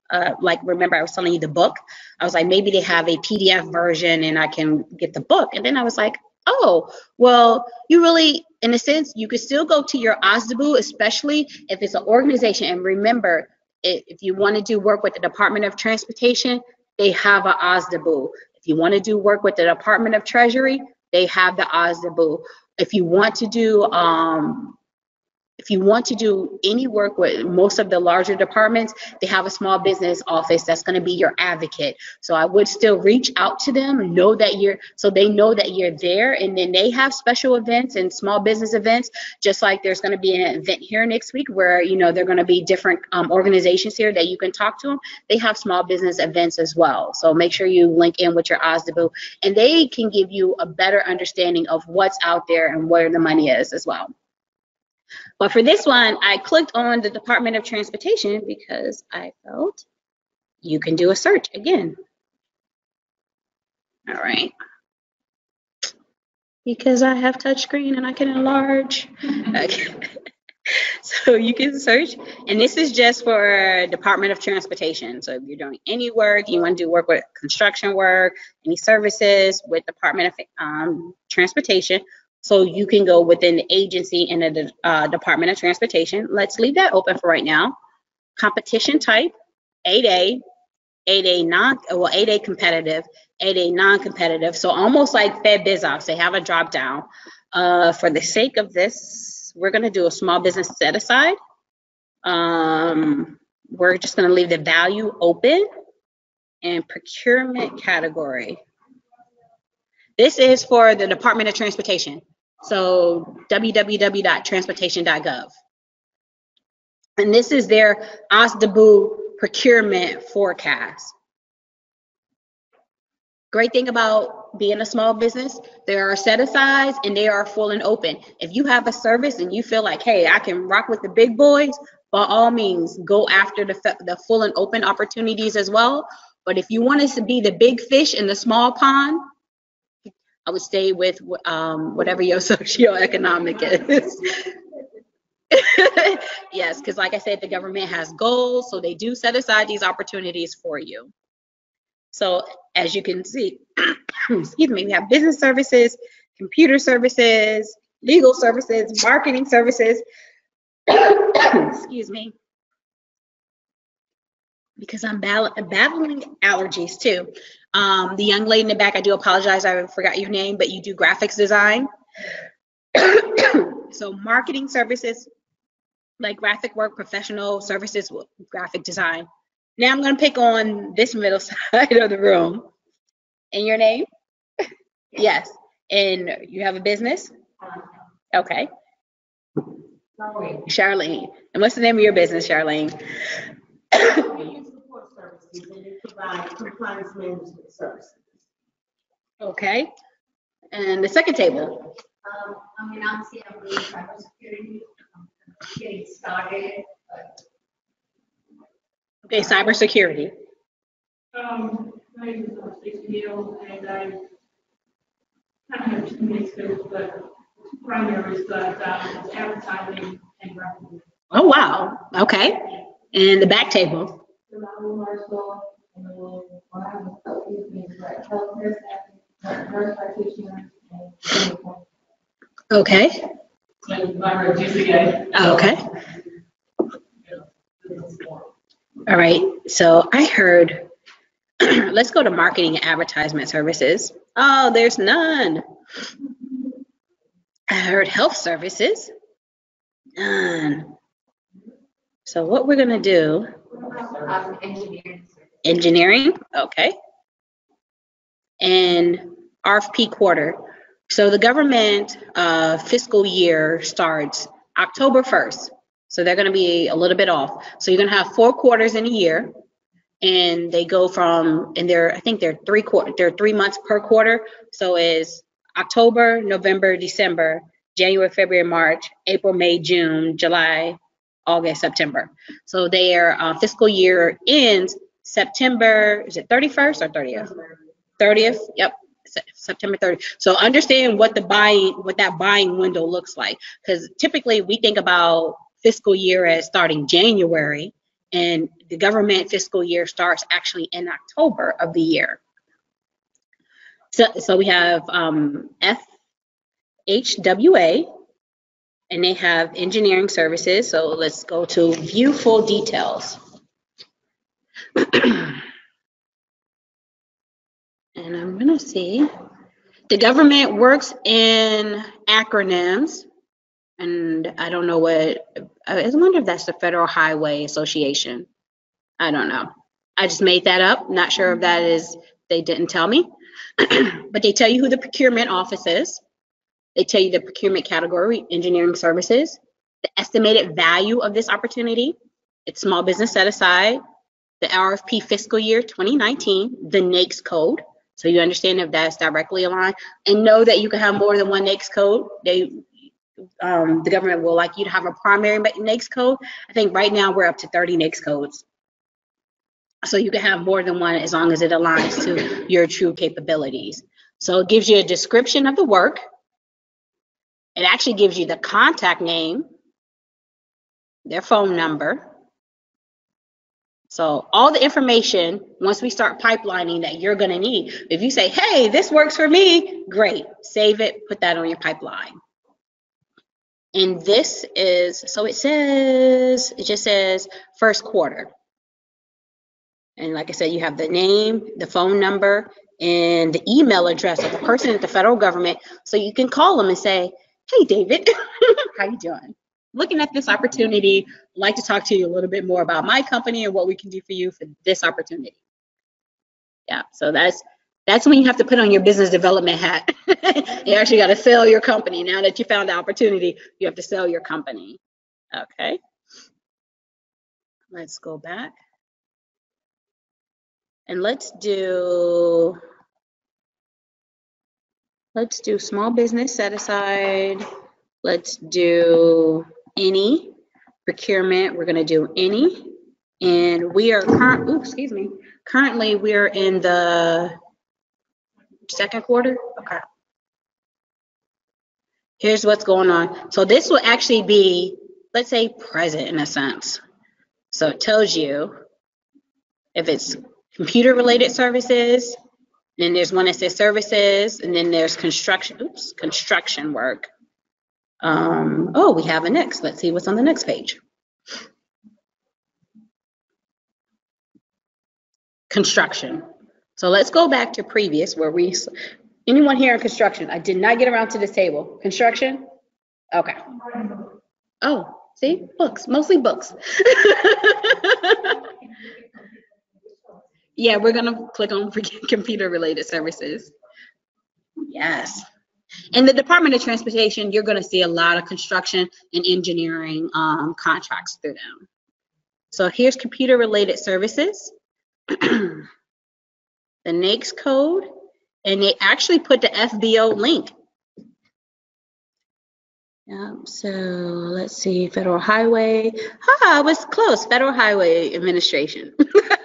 uh, like, remember I was telling you the book? I was like, maybe they have a PDF version and I can get the book. And then I was like, oh, well, you really, in a sense, you could still go to your OSDBU, especially if it's an organization. And remember, if you want to do work with the Department of Transportation, they have a OSDBU. If you want to do work with the Department of Treasury, they have the OSDBU. If you want to do, um, if you want to do any work with most of the larger departments, they have a small business office that's going to be your advocate. So I would still reach out to them, know that you're, so they know that you're there. And then they have special events and small business events, just like there's going to be an event here next week where, you know, they're going to be different um, organizations here that you can talk to them. They have small business events as well. So make sure you link in with your OSDBU and they can give you a better understanding of what's out there and where the money is as well. But for this one, I clicked on the Department of Transportation because I felt you can do a search again. All right. Because I have touchscreen and I can enlarge. Okay. So you can search, and this is just for Department of Transportation. So if you're doing any work, you want to do work with construction work, any services with Department of um, Transportation. So you can go within the agency and the uh, Department of Transportation. Let's leave that open for right now. Competition type, 8A, 8A non, well, 8A competitive, 8A non-competitive. So almost like FedBizOpps, they have a drop down. Uh, for the sake of this, we're gonna do a small business set aside. Um, we're just gonna leave the value open and procurement category. This is for the Department of Transportation. So www.transportation.gov. And this is their OSDBU procurement forecast. Great thing about being a small business, there are set asides and they are full and open. If you have a service and you feel like, hey, I can rock with the big boys, by all means, go after the, the full and open opportunities as well. But if you want us to be the big fish in the small pond, I would stay with um, whatever your socioeconomic is. yes, because like I said, the government has goals, so they do set aside these opportunities for you. So as you can see, excuse me, we have business services, computer services, legal services, marketing services. excuse me. Because I'm battling allergies too. Um, the young lady in the back, I do apologize, I forgot your name, but you do graphics design. so marketing services, like graphic work, professional services, graphic design. Now I'm going to pick on this middle side of the room. And your name? yes. And you have a business? Okay. Charlene. And what's the name of your business, Charlene? Support services and they provide compliance management services. Okay. And the second table? Um, I mean, obviously, I'm doing cybersecurity, um, getting started, but Okay, cybersecurity. Um, my name is Stacy Neal, and I kind of have two main skills, but two primaries, but, um, advertising and graphic. Oh, wow. Okay. And the back table? Okay. Okay. All right. So I heard, let's go to marketing and advertisement services. Oh, there's none. I heard health services. None. So what we're gonna do, um, engineering. engineering, okay. And RFP quarter. So the government uh, fiscal year starts October 1st. So they're gonna be a little bit off. So you're gonna have four quarters in a year. And they go from, and they're, I think they're three quarter, they're three months per quarter. So is October, November, December, January, February, March, April, May, June, July, August, September. So their uh, fiscal year ends September, is it 31st or 30th? 30th, yep, Se- September 30th. So understand what the buying, what that buying window looks like. Because typically we think about fiscal year as starting January, and the government fiscal year starts actually in October of the year. So, so we have um, FHWA, and they have engineering services. So let's go to view full details. And I'm gonna see, the government works in acronyms. And I don't know what, I wonder if that's the Federal Highway Association. I don't know. I just made that up. Not sure if that is, they didn't tell me. But they tell you who the procurement office is. They tell you the procurement category, engineering services, the estimated value of this opportunity, it's small business set aside, the RFP fiscal year 2019, the NAICS code. So you understand if that's directly aligned and know that you can have more than one NAICS code. They, um, the government will like you to have a primary NAICS code. I think right now we're up to 30 NAICS codes. So you can have more than one as long as it aligns to your true capabilities. So it gives you a description of the work. It actually gives you the contact name, their phone number. So all the information, once we start pipelining that you're gonna need. If you say, hey, this works for me, great, save it, put that on your pipeline. And this is, so it says, it just says first quarter. And like I said, you have the name, the phone number, and the email address of the person at the federal government. So you can call them and say, hey, David, how you doing? Looking at this opportunity, like to talk to you a little bit more about my company and what we can do for you for this opportunity. Yeah, so that's that's when you have to put on your business development hat. you actually got to sell your company. Now that you found the opportunity, you have to sell your company. Okay. Let's go back. And let's do, let's do small business set aside. Let's do any procurement. We're going to do any. And we are current, oops, excuse me. Currently, we're in the second quarter? Okay. Here's what's going on. So this will actually be, let's say, present in a sense. So it tells you if it's computer related services, then there's one that says services, and then there's construction, oops, construction work. Um, oh, we have a next. Let's see what's on the next page. Construction. So let's go back to previous where we, anyone here in construction? I did not get around to this table. Construction? Okay. Oh, see, books, mostly books. yeah, we're gonna click on computer related services. Yes. In the Department of Transportation, you're gonna see a lot of construction and engineering um, contracts through them. So here's computer related services. the NAICS code, and they actually put the FBO link. So let's see, Federal Highway. Ah, I was close, Federal Highway Administration.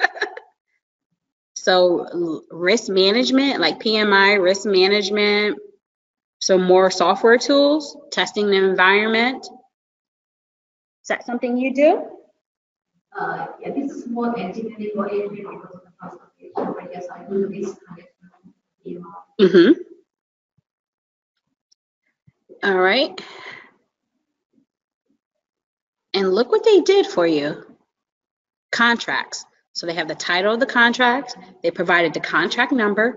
so risk management, like PMI, risk management, some more software tools, testing the environment. Is that something you do? Uh, yeah, this is more engineering or engineering because the transportation, but yes, I do this kind of. you. Mm-hmm. All right. And look what they did for you. Contracts. So they have the title of the contract, they provided the contract number,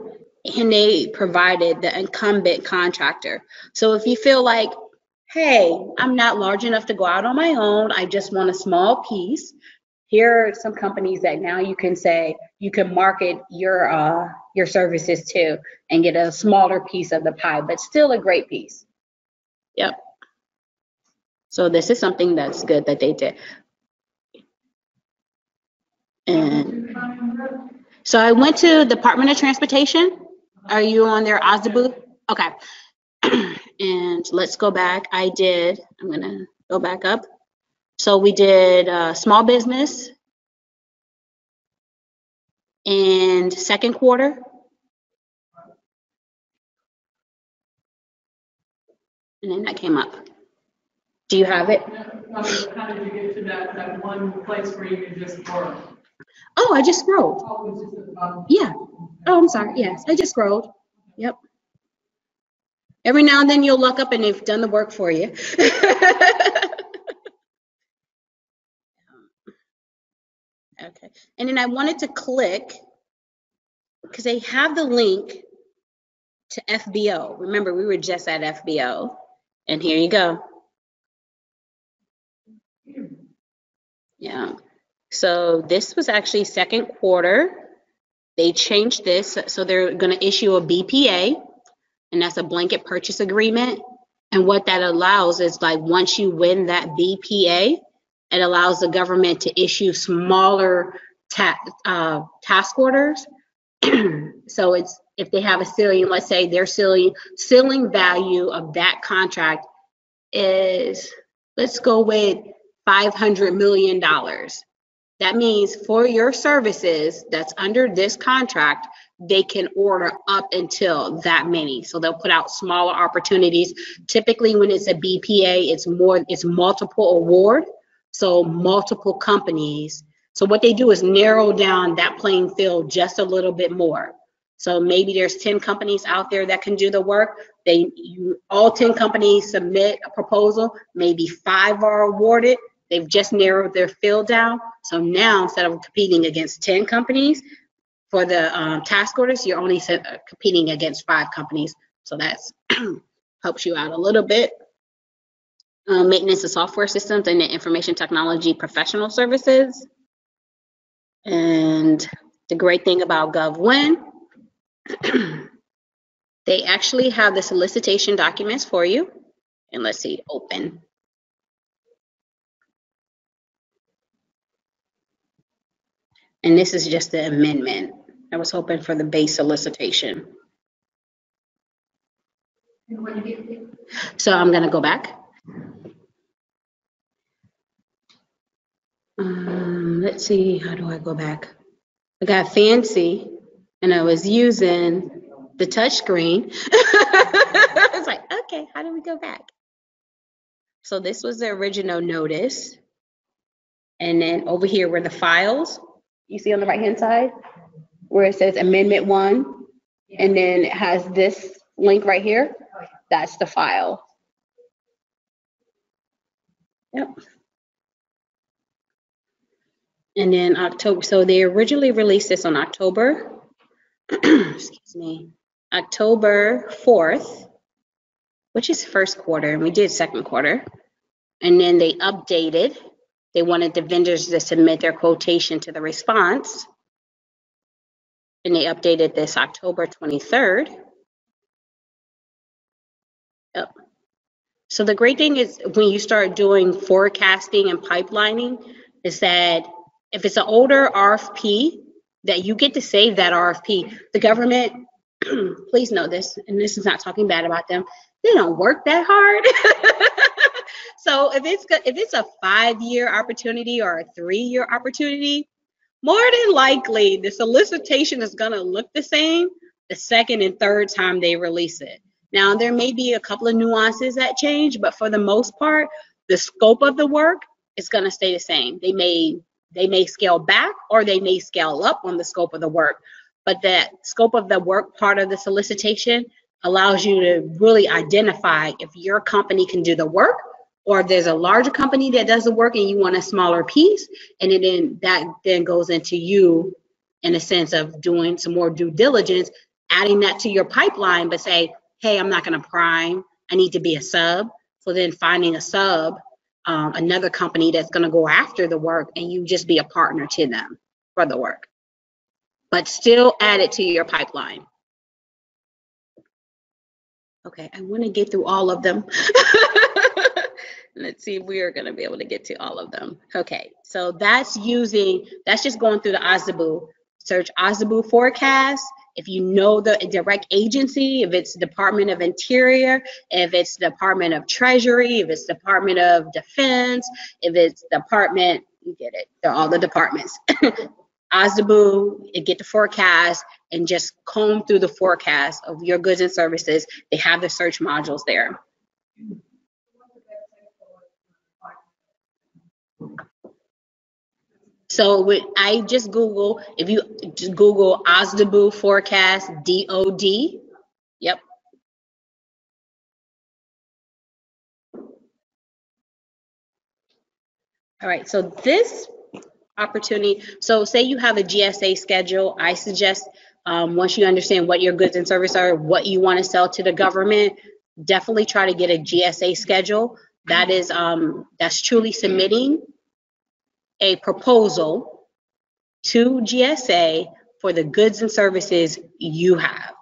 and they provided the incumbent contractor. So if you feel like, hey, I'm not large enough to go out on my own, I just want a small piece, here are some companies that now you can say you can market your uh, your services to and get a smaller piece of the pie, but still a great piece. Yep. So this is something that's good that they did. And so I went to the Department of Transportation. Are you on their OSDBU? Okay. and let's go back. I did, I'm gonna go back up. So we did uh, small business and second quarter. And then that came up. Do you have it? How did you get to that, that one place where you could just work? Oh, I just scrolled. Yeah. Oh, I'm sorry. Yes, I just scrolled. Yep. Every now and then you'll look up and they've done the work for you. okay. And then I wanted to click because they have the link to FBO. Remember, we were just at FBO. And here you go. Yeah. So this was actually second quarter. They changed this, so they're going to issue a BPA, and that's a blanket purchase agreement. And what that allows is like once you win that BPA, it allows the government to issue smaller ta uh, task orders. so it's if they have a ceiling, let's say their ceiling ceiling value of that contract is let's go with 500 million dollars That means for your services that's under this contract, they can order up until that many. So they'll put out smaller opportunities. Typically, when it's a BPA, it's more, it's multiple award. So multiple companies. So what they do is narrow down that playing field just a little bit more. So maybe there's 10 companies out there that can do the work. They, you, all 10 companies submit a proposal, maybe five are awarded. They've just narrowed their field down. So now instead of competing against 10 companies for the um, task orders, you're only uh, competing against five companies. So that's helps you out a little bit. Um, maintenance of software systems and the information technology professional services. And the great thing about GovWin, they actually have the solicitation documents for you. And let's see, open. And this is just the amendment. I was hoping for the base solicitation. And what do you get? So I'm gonna go back. Um, let's see, how do I go back? I got fancy and I was using the touch screen. I was like, okay, how do we go back? So this was the original notice. And then over here were the files. You see on the right hand side where it says amendment one. And then it has this link right here. That's the file. Yep. And then October, so they originally released this on October, excuse me, October 4th, which is first quarter, and we did second quarter. And then they updated. They wanted the vendors to submit their quotation to the response. And they updated this October 23rd. Yep. So the great thing is when you start doing forecasting and pipelining is that if it's an older RFP, that you get to save that RFP. The government, please know this, and this is not talking bad about them, they don't work that hard. so if it's if it's a five-year opportunity or a three-year opportunity, more than likely the solicitation is gonna look the same the second and third time they release it. Now there may be a couple of nuances that change, but for the most part, the scope of the work is gonna stay the same. They may they may scale back or they may scale up on the scope of the work. But that scope of the work part of the solicitation allows you to really identify if your company can do the work or there's a larger company that does the work and you want a smaller piece. And then that then goes into you in a sense of doing some more due diligence, adding that to your pipeline, but say, hey, I'm not going to prime. I need to be a sub. So then finding a sub um, another company that's going to go after the work and you just be a partner to them for the work but still add it to your pipeline okay i want to get through all of them let's see if we are going to be able to get to all of them okay so that's using that's just going through the OSDBU search OSDBU forecast if you know the direct agency, if it's Department of Interior, if it's Department of Treasury, if it's Department of Defense, if it's Department, you get it, they're all the departments. OSDBU, get the forecast and just comb through the forecast of your goods and services. They have the search modules there. So with, I just Google, if you just Google OSDBU forecast, D-O-D, yep. All right, so this opportunity, so say you have a GSA schedule, I suggest um, once you understand what your goods and services are, what you want to sell to the government, definitely try to get a GSA schedule. That is, um, that's truly submitting a proposal to GSA for the goods and services you have.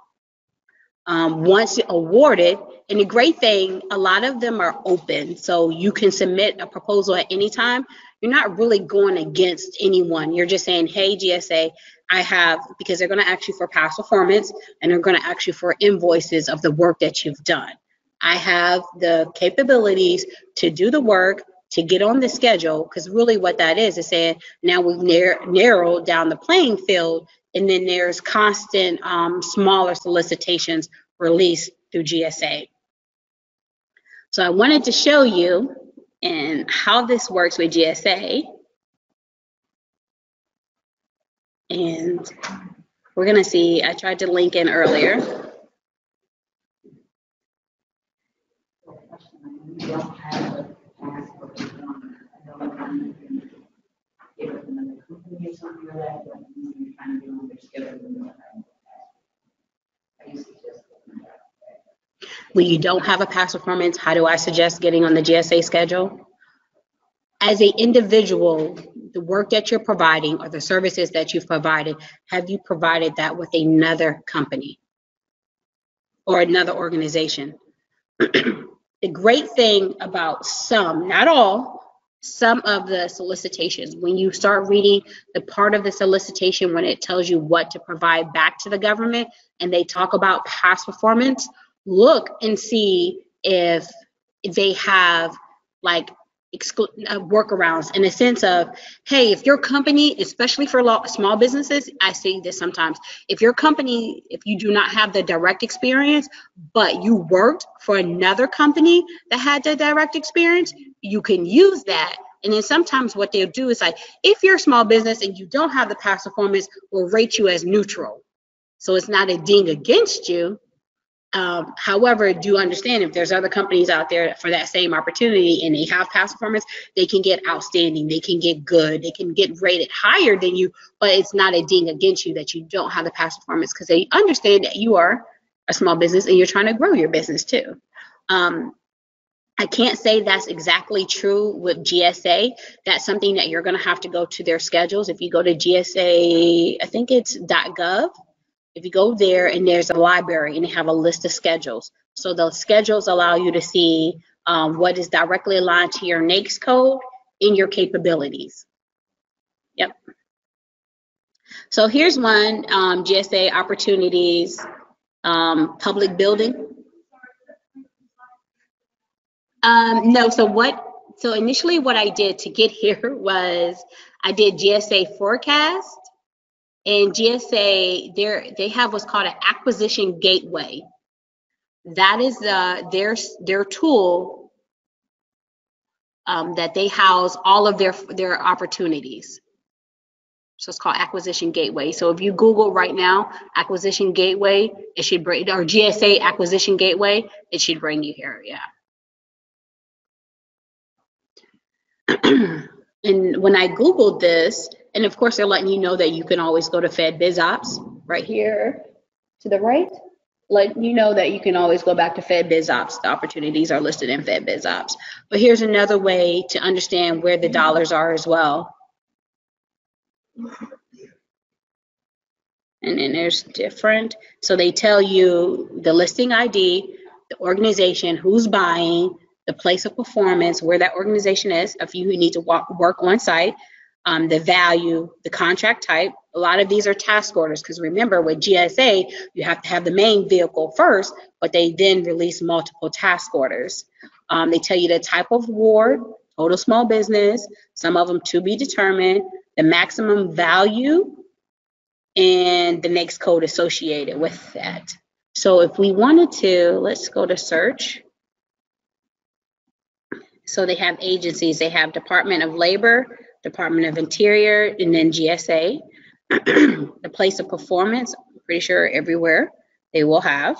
Um, once awarded, and the great thing, a lot of them are open, so you can submit a proposal at any time. You're not really going against anyone. You're just saying, hey, GSA, I have, because they're going to ask you for past performance and they're going to ask you for invoices of the work that you've done. I have the capabilities to do the work to get on the schedule, because really what that is, is saying, now we've nar- narrowed down the playing field, and then there's constant, um, smaller solicitations released through GSA. So I wanted to show you and how this works with GSA. And we're gonna see, I tried to link in earlier. You don't have a passport, you don't- I don't know if you can give it something like that, but you're trying to do on their schedule. you. When you don't have a past performance, how do I suggest getting on the GSA schedule? As an individual, the work that you're providing or the services that you've provided, have you provided that with another company? Or another organization? The great thing about some, not all, some of the solicitations, when you start reading the part of the solicitation when it tells you what to provide back to the government and they talk about past performance, look and see if they have like exclu- uh, workarounds in a sense of, hey, if your company, especially for law, small businesses, I see this sometimes. If your company, if you do not have the direct experience, but you worked for another company that had the direct experience, you can use that. And then sometimes what they'll do is like, if you're a small business and you don't have the past performance, we'll rate you as neutral. So it's not a ding against you, um, however, do understand if there's other companies out there for that same opportunity and they have past performance, they can get outstanding, they can get good, they can get rated higher than you, but it's not a ding against you that you don't have the past performance because they understand that you are a small business and you're trying to grow your business too. Um, I can't say that's exactly true with GSA. That's something that you're going to have to go to their schedules. If you go to GSA, I think it's .gov. If you go there and there's a library and they have a list of schedules. So the schedules allow you to see um, what is directly aligned to your NAICS code in your capabilities. Yep. So here's one, um, GSA opportunities, um, public building. Um, no, so what, so initially what I did to get here was I did GSA forecast and GSA, they're, they have what's called an acquisition gateway. That is uh, their, their tool um, that they house all of their, their opportunities. So it's called Acquisition Gateway. So if you Google right now, Acquisition Gateway, it should bring, or GSA Acquisition Gateway, it should bring you here, yeah. And when I Googled this, and of course they're letting you know that you can always go to FedBizOpps right here to the right. Let you know that you can always go back to FedBizOpps. The opportunities are listed in FedBizOpps. But here's another way to understand where the dollars are as well. And then there's different. So they tell you the listing ID, the organization, who's buying, the place of performance, where that organization is, if you need to walk, work on site, um, the value, the contract type. A lot of these are task orders because remember with GSA, you have to have the main vehicle first, but they then release multiple task orders. Um, they tell you the type of award, total small business, some of them to be determined, the maximum value, and the NAICS code associated with that. So if we wanted to, let's go to search. So they have agencies, they have Department of Labor, Department of Interior, and then GSA. the place of performance, I'm pretty sure everywhere they will have.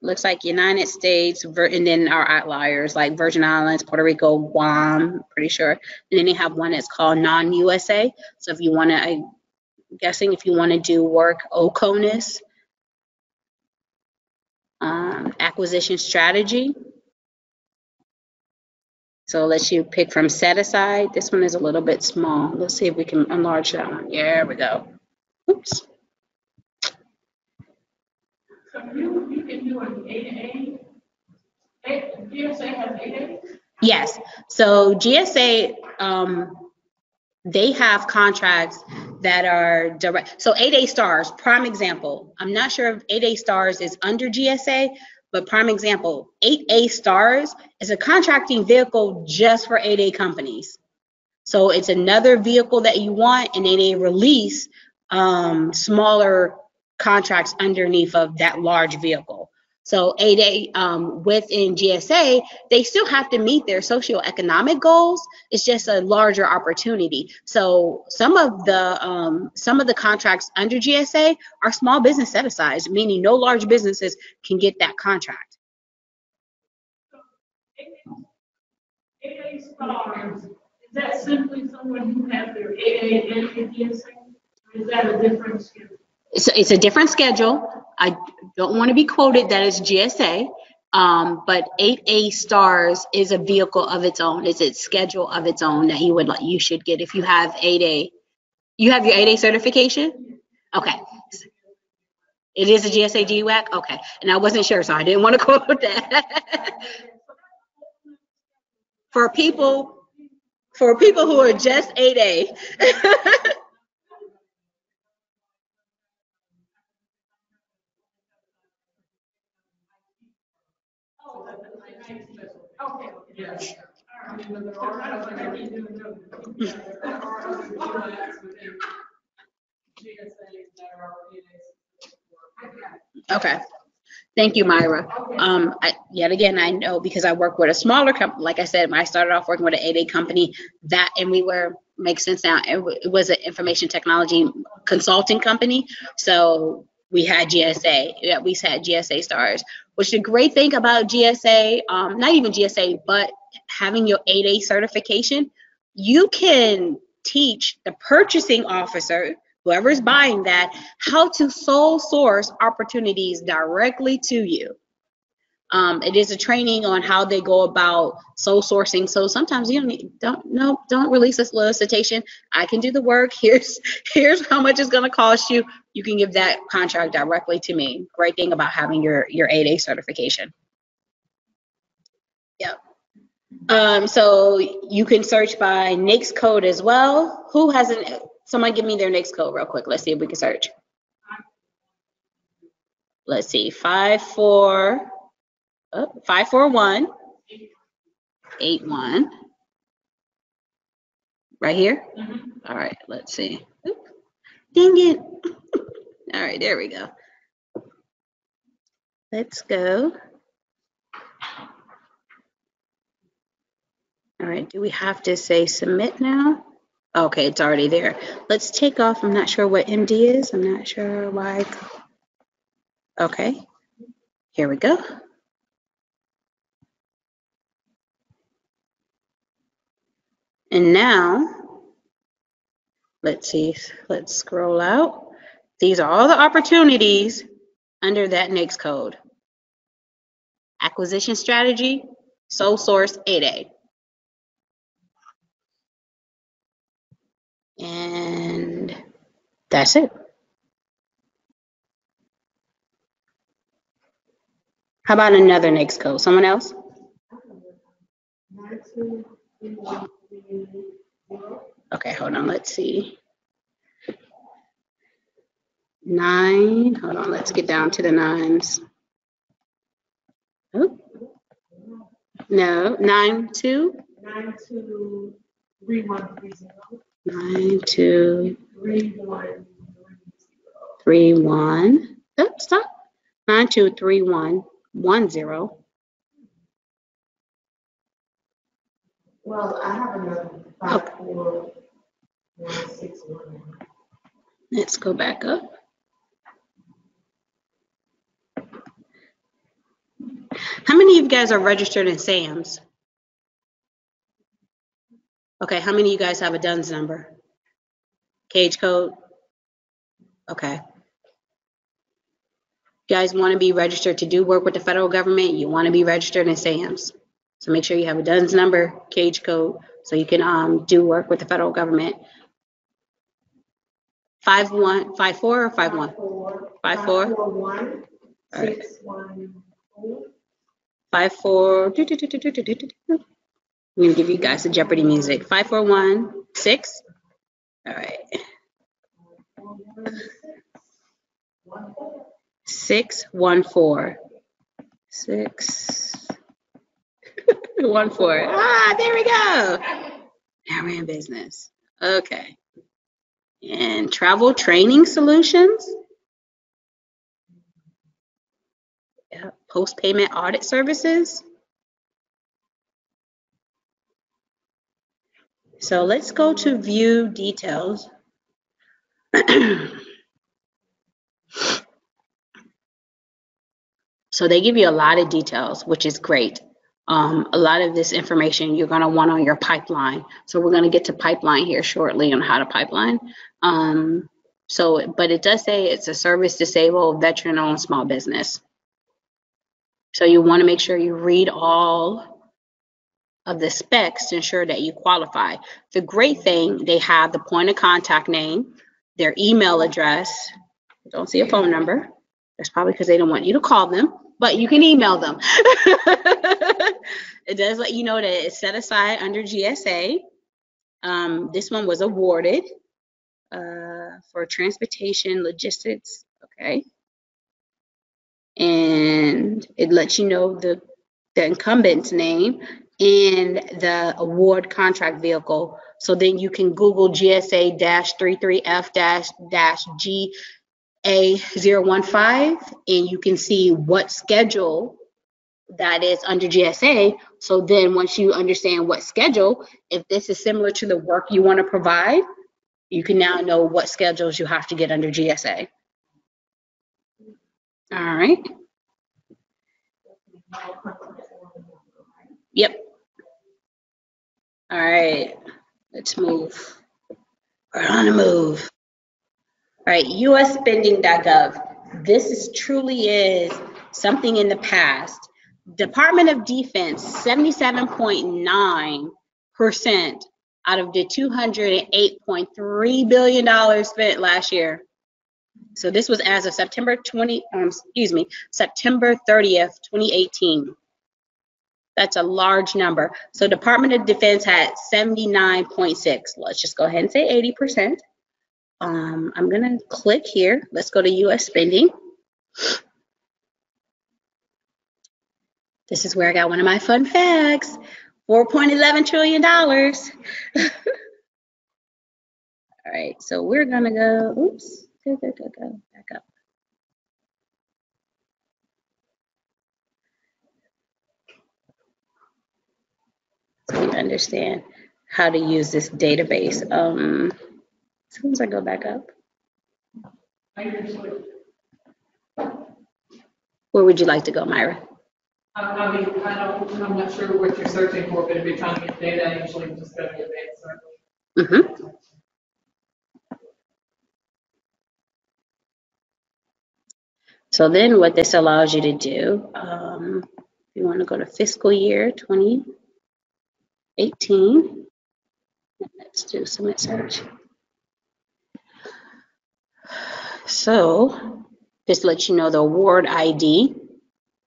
Looks like United States, and then our outliers like Virgin Islands, Puerto Rico, Guam, pretty sure. And then they have one that's called non-USA. So if you want to, I'm guessing if you want to do work OCONUS, um, acquisition strategy, so let's you pick from set aside. This one is a little bit small. Let's see if we can enlarge that one. There we go. Oops. So you, you can do an eight A, GSA has eight A? Yes. So GSA, um, they have contracts that are direct. So 8A stars, prime example. I'm not sure if 8A stars is under GSA, But prime example, 8A Stars is a contracting vehicle just for 8A companies. So it's another vehicle that you want, and then they release um, smaller contracts underneath of that large vehicle. So 8A um, within GSA, they still have to meet their socioeconomic goals. It's just a larger opportunity. So some of the um, some of the contracts under GSA are small business set asides, meaning no large businesses can get that contract. AA stars, is that simply someone who has their AA and ADSA? Or is that a different? It's, it's a different schedule. I don't want to be quoted that it's GSA, um, but 8A Stars is a vehicle of its own. It's its schedule of its own that you would like, you should get if you have 8A. You have your 8A certification? Okay. It is a GSA GWAC? Okay. And I wasn't sure, so I didn't want to quote that. For people, for people who are just 8A. Because I I didn't even know that there are other within that are. Okay. Thank you, Myra. Um, I, yet again, I know because I work with a smaller company, like I said, when I started off working with an 8A company, that, and we were, makes sense now, it, it was an information technology consulting company. So we had GSA, yeah, we had GSA stars, which the great thing about GSA, um, not even GSA, but having your 8A certification, you can teach the purchasing officer, whoever's buying that, how to sole source opportunities directly to you. Um, it is a training on how they go about sole sourcing. So sometimes you don't need, don't no don't release a solicitation. I can do the work. Here's here's how much it's going to cost you. You can give that contract directly to me. Great thing about having your your 8A certification. Yep. Um, so you can search by NAICS code as well. Who has an someone give me their NAICS code real quick. Let's see if we can search. Let's see, five four, oh, five four one, eight one. Right here? Mm-hmm. All right, let's see. Oop, Dang it. All right, there we go. Let's go. All right, do we have to say submit now? Okay, it's already there. Let's take off, I'm not sure what MD is. I'm not sure why. Okay, here we go. And now, let's see, let's scroll out. These are all the opportunities under that NAICS code. Acquisition strategy, sole source 8A. And that's it. How about another NAICS code? Someone else? Okay, hold on, let's see. Nine, hold on, let's get down to the nines. Oh. No, nine, two, Nine two three one three zero, nine, two, three one three, one. Oh, stop. Nine, two, three, one, one, zero. Well, I have another five, four, one, six, one. Let's go back up. How many of you guys are registered in SAMS? Okay, how many of you guys have a DUNS number? Cage code? Okay. You guys want to be registered to do work with the federal government, you want to be registered in SAMS. So make sure you have a DUNS number, cage code, so you can um, do work with the federal government. Five one, five four or five one? Five four? All right. six, one, four. Five four. do, do, do. I'm gonna give you guys the Jeopardy music. Five four one six. All right. six, one, four. Six one for it. Ah, there we go. Now we're in business. Okay. And travel training solutions. Yeah, post-payment audit services. So let's go to view details. So they give you a lot of details, which is great. Um, a lot of this information you're going to want on your pipeline. So we're going to get to pipeline here shortly on how to pipeline. Um, so, but it does say it's a service disabled, veteran owned small business. So you want to make sure you read all of the specs to ensure that you qualify. The great thing, they have the point of contact name, their email address. Don't see a phone number. That's probably because they don't want you to call them, but you can email them. it does let you know that it's set aside under GSA. Um, this one was awarded uh, for transportation logistics. Okay. And it lets you know the, the incumbent's name and the award contract vehicle. So then you can Google GSA 33F G A015 and you can see what schedule that is under GSA. So then once you understand what schedule, if this is similar to the work you want to provide, you can now know what schedules you have to get under GSA. All right. Yep. All right, let's move. We're on the move. Right, usspending.gov. This is truly is something in the past. Department of Defense, 77.9% out of the $208.3 billion spent last year. So this was as of September 20, um, excuse me, September 30th, 2018. That's a large number. So Department of Defense had 79.6. Let's just go ahead and say 80%. Um, I'm gonna click here. Let's go to US spending. This is where I got one of my fun facts. $4.11 trillion. All right, so we're gonna go, oops, go, go, go, go, back up. So we understand how to use this database. Um, as soon as I go back up, where would you like to go, Myra? I, I mean, I don't, I'm not sure what you're searching for, but if you're trying to get data, I usually just go to the advanced search. Mm-hmm. So then what this allows you to do, um, if you want to go to fiscal year 2018, let's do submit search. So this lets you know the award ID,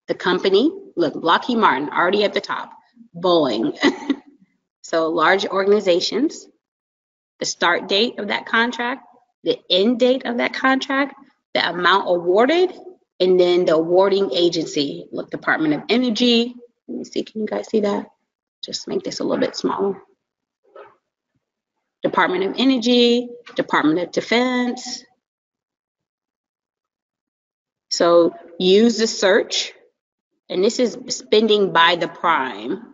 the company, look, Lockheed Martin, already at the top, Boeing. so large organizations, the start date of that contract, the end date of that contract, the amount awarded, and then the awarding agency, look, Department of Energy. Let me see, can you guys see that? Just make this a little bit smaller. Department of Energy, Department of Defense. So use the search, and this is spending by the prime.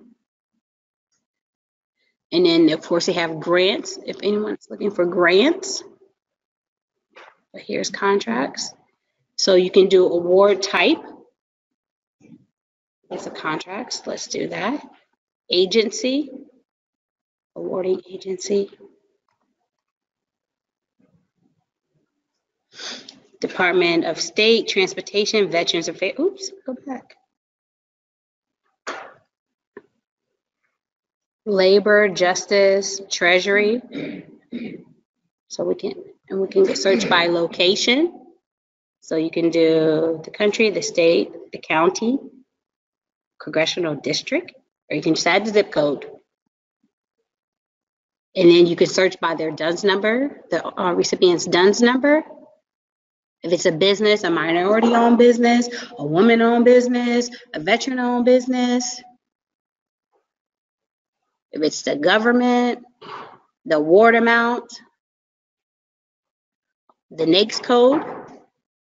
And then, of course, they have grants, if anyone's looking for grants. But here's contracts. So you can do award type. It's a contracts, let's do that. Agency, awarding agency. Department of State, Transportation, Veterans Affairs, oops, go back. Labor, Justice, Treasury. So we can, and we can search by location. So you can do the country, the state, the county, congressional district, or you can just add the zip code. And then you can search by their DUNS number, the uh, recipient's DUNS number. If it's a business, a minority-owned business, a woman-owned business, a veteran-owned business. If it's the government, the ward amount, the NAICS code.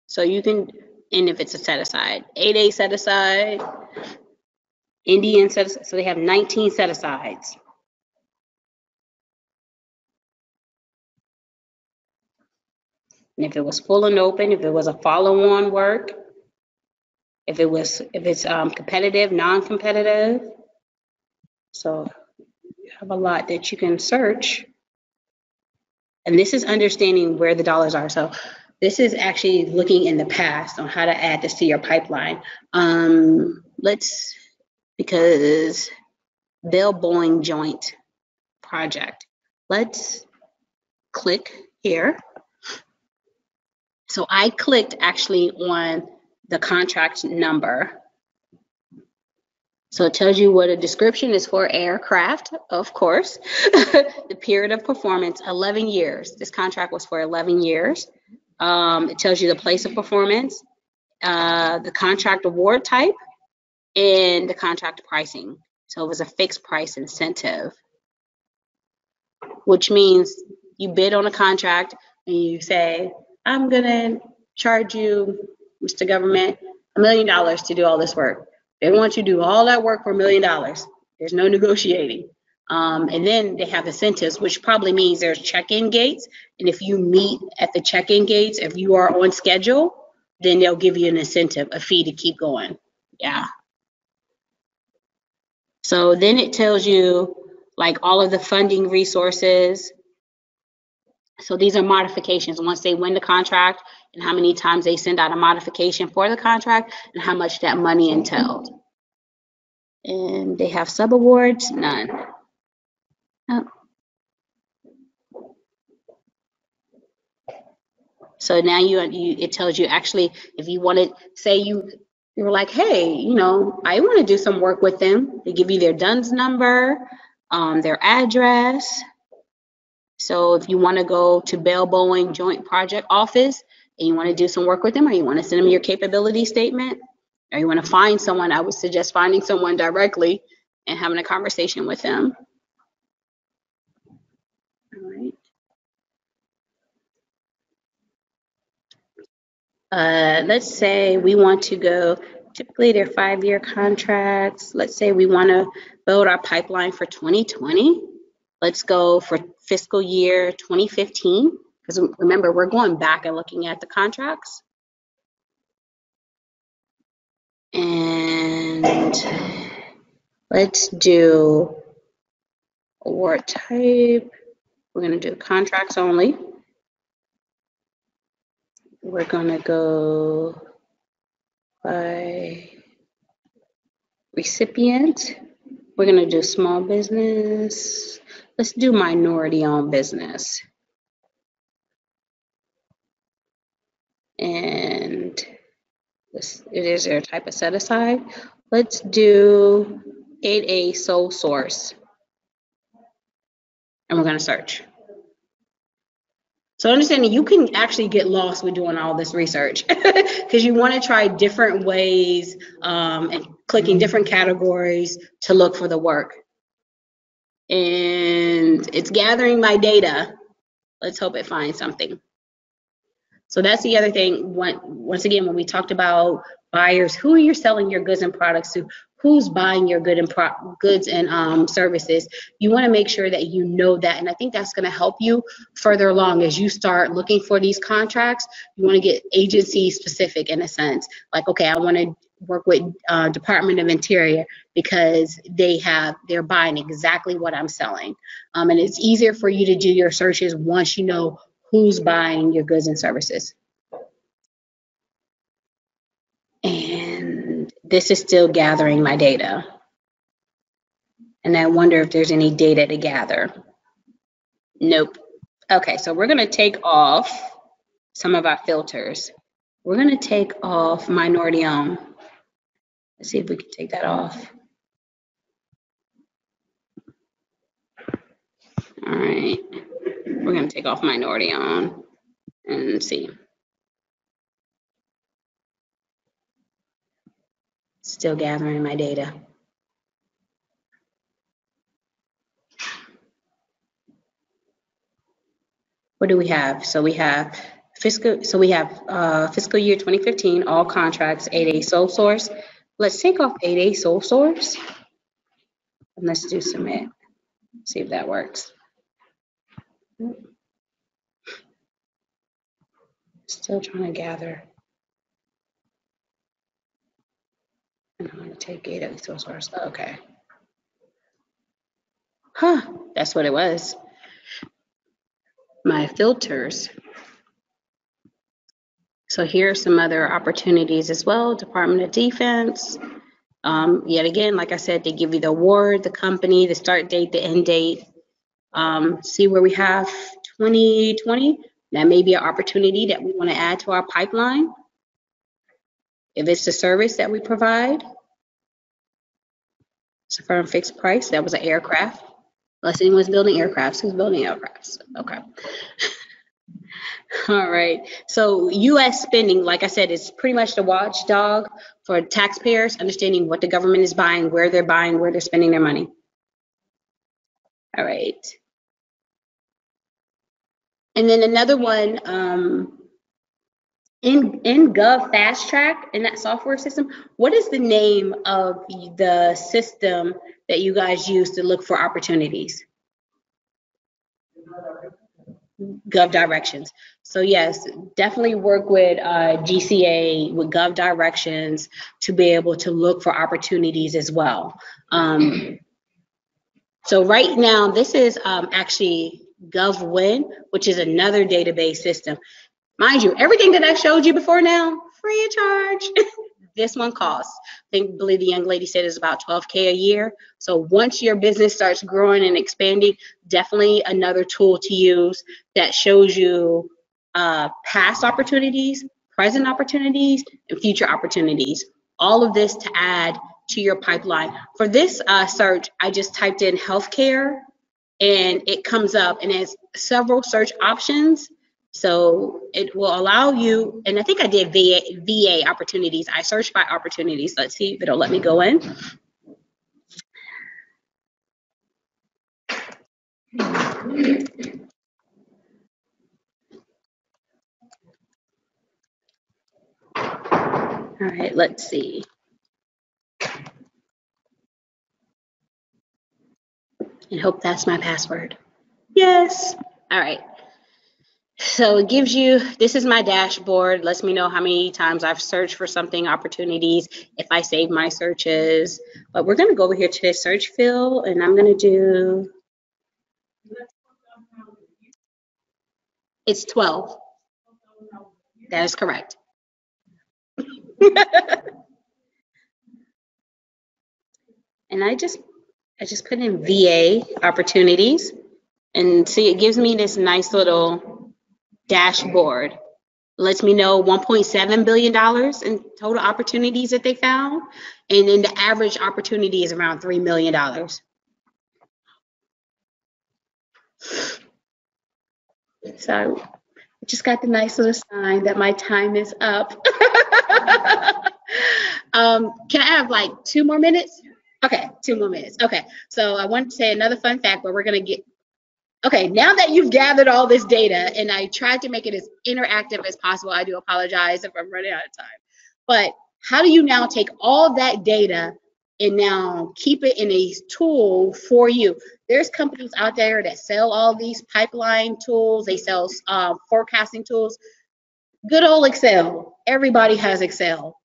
So you can, and if it's a set aside, 8A set aside, Indian set, aside, so they have 19 set asides. And if it was full and open, if it was a follow-on work, if it was, if it's um, competitive, non-competitive. So you have a lot that you can search. And this is understanding where the dollars are. So this is actually looking in the past on how to add this to your pipeline. Um, let's, because Bell Boeing joint project. Let's click here. So I clicked actually on the contract number. So it tells you what a description is for aircraft, of course. the period of performance, 11 years. This contract was for 11 years. Um, it tells you the place of performance, uh, the contract award type, and the contract pricing. So it was a fixed price incentive, which means you bid on a contract and you say, I'm gonna charge you, Mr. Government, a million dollars to do all this work. They want you to do all that work for a million dollars. There's no negotiating. Um, and then they have incentives, which probably means there's check-in gates. And if you meet at the check-in gates, if you are on schedule, then they'll give you an incentive, a fee to keep going. Yeah. So then it tells you like all of the funding resources. So these are modifications once they win the contract and how many times they send out a modification for the contract and how much that money entailed. And they have subawards, none. Oh. So now you, you, it tells you actually, if you want to say you, you were like, hey, you know, I want to do some work with them. They give you their DUNS number, um, their address. So if you want to go to Bell Boeing Joint Project Office and you want to do some work with them, or you want to send them your capability statement, or you want to find someone, I would suggest finding someone directly and having a conversation with them. All right. Uh, let's say we want to go, typically they're five-year contracts. Let's say we want to build our pipeline for 2020. Let's go for fiscal year 2015. Because remember, we're going back and looking at the contracts. And let's do award type. We're going to do contracts only. We're going to go by recipient. We're going to do small business. Let's do minority owned business. And this, it is their type of set aside. Let's do 8A sole source. And we're going to search. So understanding you can actually get lost with doing all this research because you want to try different ways um, and clicking different categories to look for the work. And it's gathering my data. Let's hope it finds something. So that's the other thing. Once again, when we talked about buyers, who you're you selling your goods and products to? Who's buying your good and pro- goods and um, services? You want to make sure that you know that, and I think that's going to help you further along as you start looking for these contracts. You want to get agency specific in a sense, like okay, I want to work with uh, Department of Interior because they have they're buying exactly what I'm selling, um, and it's easier for you to do your searches once you know who's buying your goods and services. And this is still gathering my data. And I wonder if there's any data to gather. Nope. Okay, so we're gonna take off some of our filters. We're gonna take off minority owned. Let's see if we can take that off. All right, we're gonna take off minority on and see. Still gathering my data. What do we have? So we have fiscal, so we have uh, fiscal year 2015, all contracts, 8A sole source, Let's take off 8A sole source. And let's do submit. See if that works. Still trying to gather. And I'm gonna take 8A sole source. Okay. Huh, that's what it was. My filters. So here are some other opportunities as well. Department of Defense. Um, yet again, like I said, they give you the award, the company, the start date, the end date. Um, see where we have 2020. That may be an opportunity that we want to add to our pipeline. If it's the service that we provide. It's a firm fixed price. That was an aircraft. Unless anyone's building aircrafts, who's building aircrafts? Okay. All right. So U.S. spending, like I said, is pretty much the watchdog for taxpayers, understanding what the government is buying, where they're buying, where they're spending their money. All right. And then another one, um, in, in Gov Fast Track, in that software system, what is the name of the system that you guys use to look for opportunities? Gov Directions. So yes, definitely work with uh, GCA, with Gov Directions to be able to look for opportunities as well. Um, so right now, this is um, actually GovWin, which is another database system. Mind you, everything that I showed you before now, free of charge. this one costs. I think, believe the young lady said is about 12K a year. So once your business starts growing and expanding, definitely another tool to use that shows you uh, past opportunities, present opportunities, and future opportunities. All of this to add to your pipeline. For this uh, search, I just typed in healthcare and it comes up and has several search options. So it will allow you, and I think I did VA, VA opportunities. I searched by opportunities. Let's see if it'll let me go in. All right, let's see. And hope that's my password. Yes. All right. So it gives you, this is my dashboard, lets me know how many times I've searched for something, opportunities, if I save my searches. But we're gonna go over here to the search field and I'm gonna do, it's 12. That is correct. and I just, I just put in VA opportunities and see, it gives me this nice little dashboard. Lets me know $1.7 billion in total opportunities that they found. And then the average opportunity is around $3 million. So I just got the nice little sign that my time is up. um, can I have like two more minutes? Okay, two more minutes. Okay, so I want to say another fun fact but we're going to get Okay, now that you've gathered all this data, and I tried to make it as interactive as possible, I do apologize if I'm running out of time. But how do you now take all that data and now keep it in a tool for you? There's companies out there that sell all these pipeline tools, they sell uh, forecasting tools. Good old Excel. Everybody has Excel.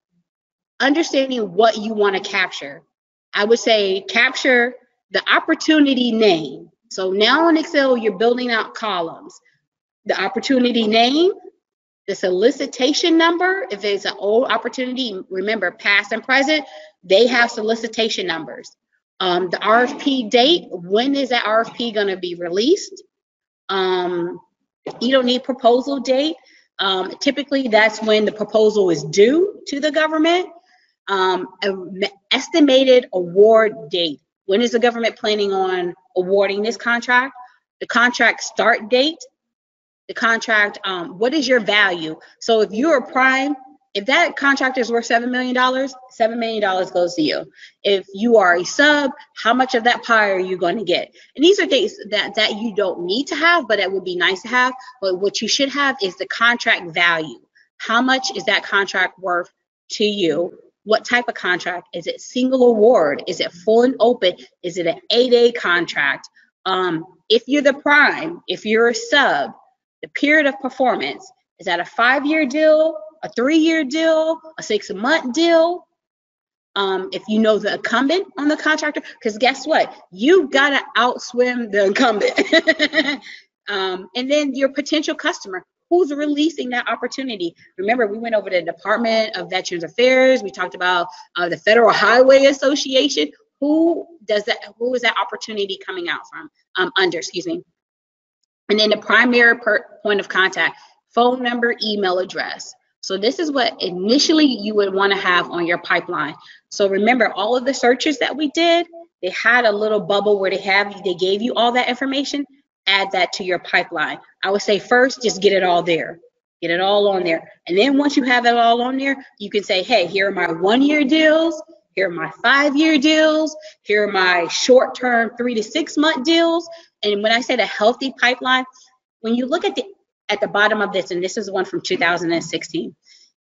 Understanding what you want to capture. I would say capture the opportunity name so now in Excel, you're building out columns. The opportunity name, the solicitation number, if it's an old opportunity, remember past and present, they have solicitation numbers. Um, the RFP date, when is that RFP going to be released? Um, you don't need proposal date. Um, typically, that's when the proposal is due to the government. Um, estimated award date. When is the government planning on awarding this contract? The contract start date, the contract, um, what is your value? So if you're a prime If that contract is worth $7 million, $7 million goes to you. If you are a sub, how much of that pie are you going to get? And these are things that, that you don't need to have, but it would be nice to have. But what you should have is the contract value. How much is that contract worth to you? What type of contract? Is it single award? Is it full and open? Is it an 8A contract? Um, if you're the prime, if you're a sub, the period of performance, is that a five-year deal, a three-year deal, a six-month deal? Um, if you know the incumbent on the contractor, because guess what? You've gotta outswim the incumbent. um, and then your potential customer, who's releasing that opportunity? Remember, we went over the Department of Veterans Affairs. We talked about uh, the Federal Highway Association. Who does that? Who is that opportunity coming out from? Um, under, excuse me. And then the primary point of contact, phone number, email address. So this is what initially you would want to have on your pipeline. So remember all of the searches that we did, they had a little bubble where they have they gave you all that information. Add that to your pipeline. I would say first, just get it all there. Get it all on there. And then once you have it all on there, you can say, hey, here are my one-year deals. Here are my five-year deals. Here are my short-term three to six-month deals. And when I said a healthy pipeline, when you look at the at the bottom of this, and this is one from 2016,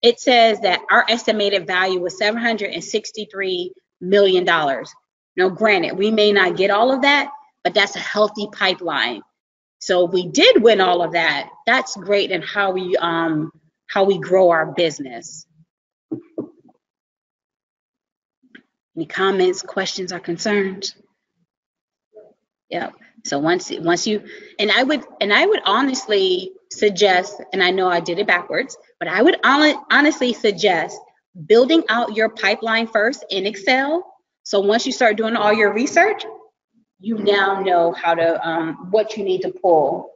it says that our estimated value was 763 million dollars. Now, granted, we may not get all of that, but that's a healthy pipeline. So we did win all of that. That's great in how we um how we grow our business. Any comments, questions, or concerns? Yep. So once once you and I would and I would honestly suggest, and I know I did it backwards, but I would honestly suggest building out your pipeline first in Excel. So once you start doing all your research, you now know how to um, what you need to pull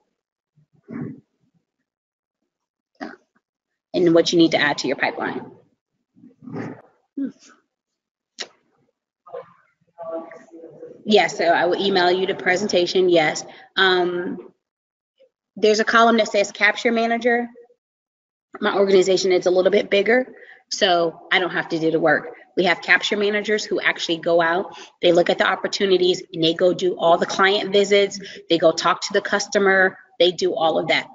and what you need to add to your pipeline. Yes, so I will email you the presentation, yes. Um, there's a column that says capture manager. My organization is a little bit bigger, so I don't have to do the work. We have capture managers who actually go out, they look at the opportunities, and they go do all the client visits, they go talk to the customer, they do all of that.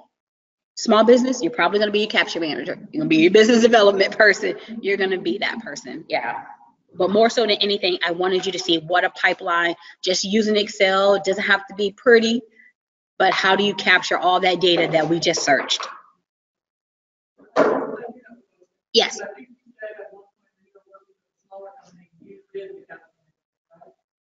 Small business, you're probably gonna be a capture manager. You're gonna be your business development person. You're gonna be that person, yeah. But more so than anything, I wanted you to see what a pipeline, just using Excel, doesn't have to be pretty, but how do you capture all that data that we just searched? Yes.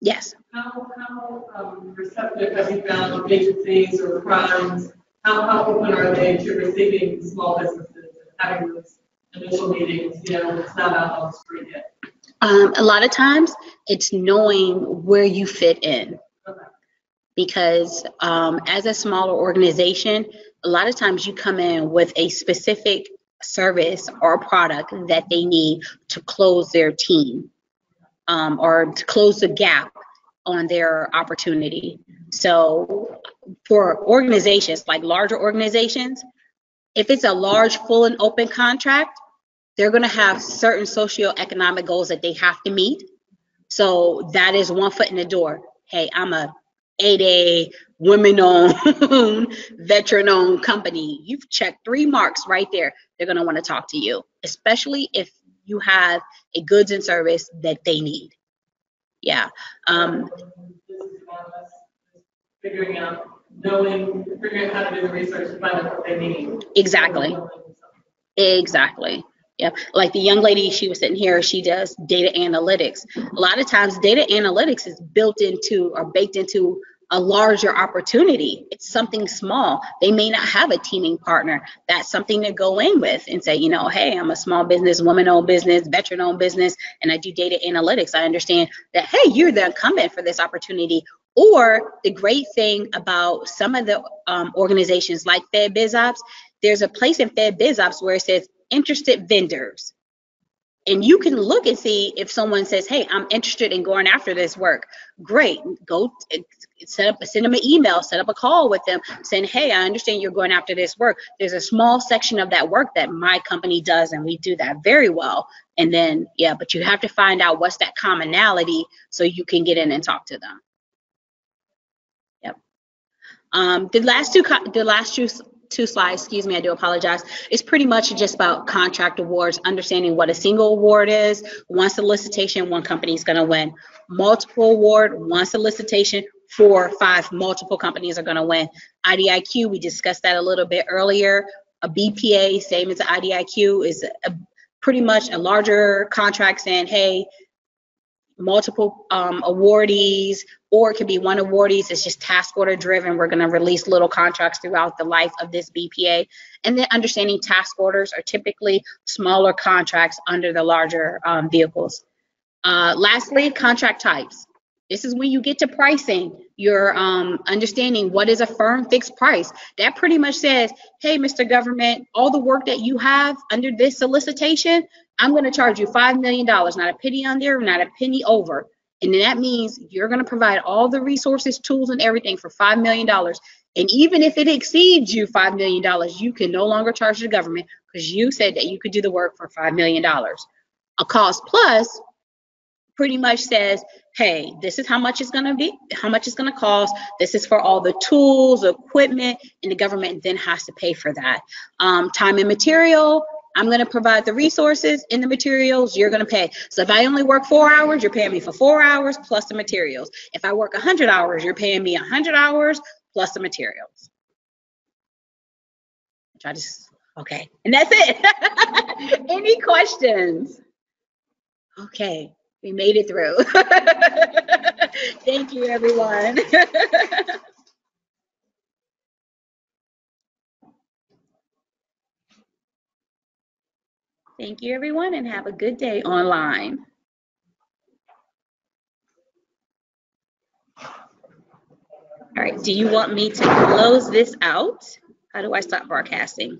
Yes. How, how um, receptive have you found agencies or primes? How, how open are they to receiving small businesses and having those initial meetings, you know, it's not out on the street yet? Um, a lot of times it's knowing where you fit in. Okay. Because um, as a smaller organization, a lot of times you come in with a specific service or product that they need to close their team um, or to close the gap on their opportunity. So for organizations like larger organizations, if it's a large, full and open contract, they're going to have certain socioeconomic goals that they have to meet. So that is one foot in the door. Hey, I'm a 8A women-owned, veteran-owned company. You've checked three marks right there. They're going to want to talk to you, especially if you have a goods and service that they need. Yeah. Um, This is about us Figuring out, knowing, figuring out how to do the research to find out what they need. Exactly. Exactly. Yep. Like the young lady, she was sitting here, she does data analytics. A lot of times data analytics is built into or baked into a larger opportunity. It's something small. They may not have a teaming partner. That's something to go in with and say, you know, hey, I'm a small business, woman owned business, veteran owned business, and I do data analytics. I understand that, hey, you're the incumbent for this opportunity. Or the great thing about some of the um, organizations like FedBizOpps, there's a place in FedBizOpps where it says interested vendors. And you can look and see if someone says, hey, I'm interested in going after this work. Great, go set up, send them an email, set up a call with them saying, hey, I understand you're going after this work. There's a small section of that work that my company does, and we do that very well. And then, yeah, but you have to find out what's that commonality so you can get in and talk to them. Yep. Um, the last two, the last two, two slides, excuse me, I do apologize, It's pretty much just about contract awards, understanding what a single award is, one solicitation, one company is gonna win. Multiple award, one solicitation, four, five, multiple companies are gonna win. IDIQ, we discussed that a little bit earlier. A BPA, same as IDIQ, is a, pretty much a larger contract saying, hey, multiple um, awardees, or it could be one awardees. It's just task order driven. We're going to release little contracts throughout the life of this BPA. And then understanding task orders are typically smaller contracts under the larger um, vehicles. Uh, lastly, contract types. This is when you get to pricing. You're um, understanding what is a firm fixed price. That pretty much says, hey, Mr. Government, all the work that you have under this solicitation, I'm going to charge you $5 million, not a penny under, not a penny over. And that means you're going to provide all the resources, tools, and everything for $5 million. And even if it exceeds you $5 million, you can no longer charge the government because you said that you could do the work for $5 million. A cost plus pretty much says, hey, this is how much it's going to be, how much it's going to cost. This is for all the tools, equipment, and the government then has to pay for that. Um, time and material, I'm going to provide the resources and the materials, you're going to pay. So if I only work four hours, you're paying me for four hours plus the materials. If I work 100 hours, you're paying me 100 hours plus the materials. Try to, okay, and that's it. Any questions? Okay, we made it through. Thank you, everyone. Thank you, everyone, and have a good day online. All right, do you want me to close this out? How do I stop broadcasting?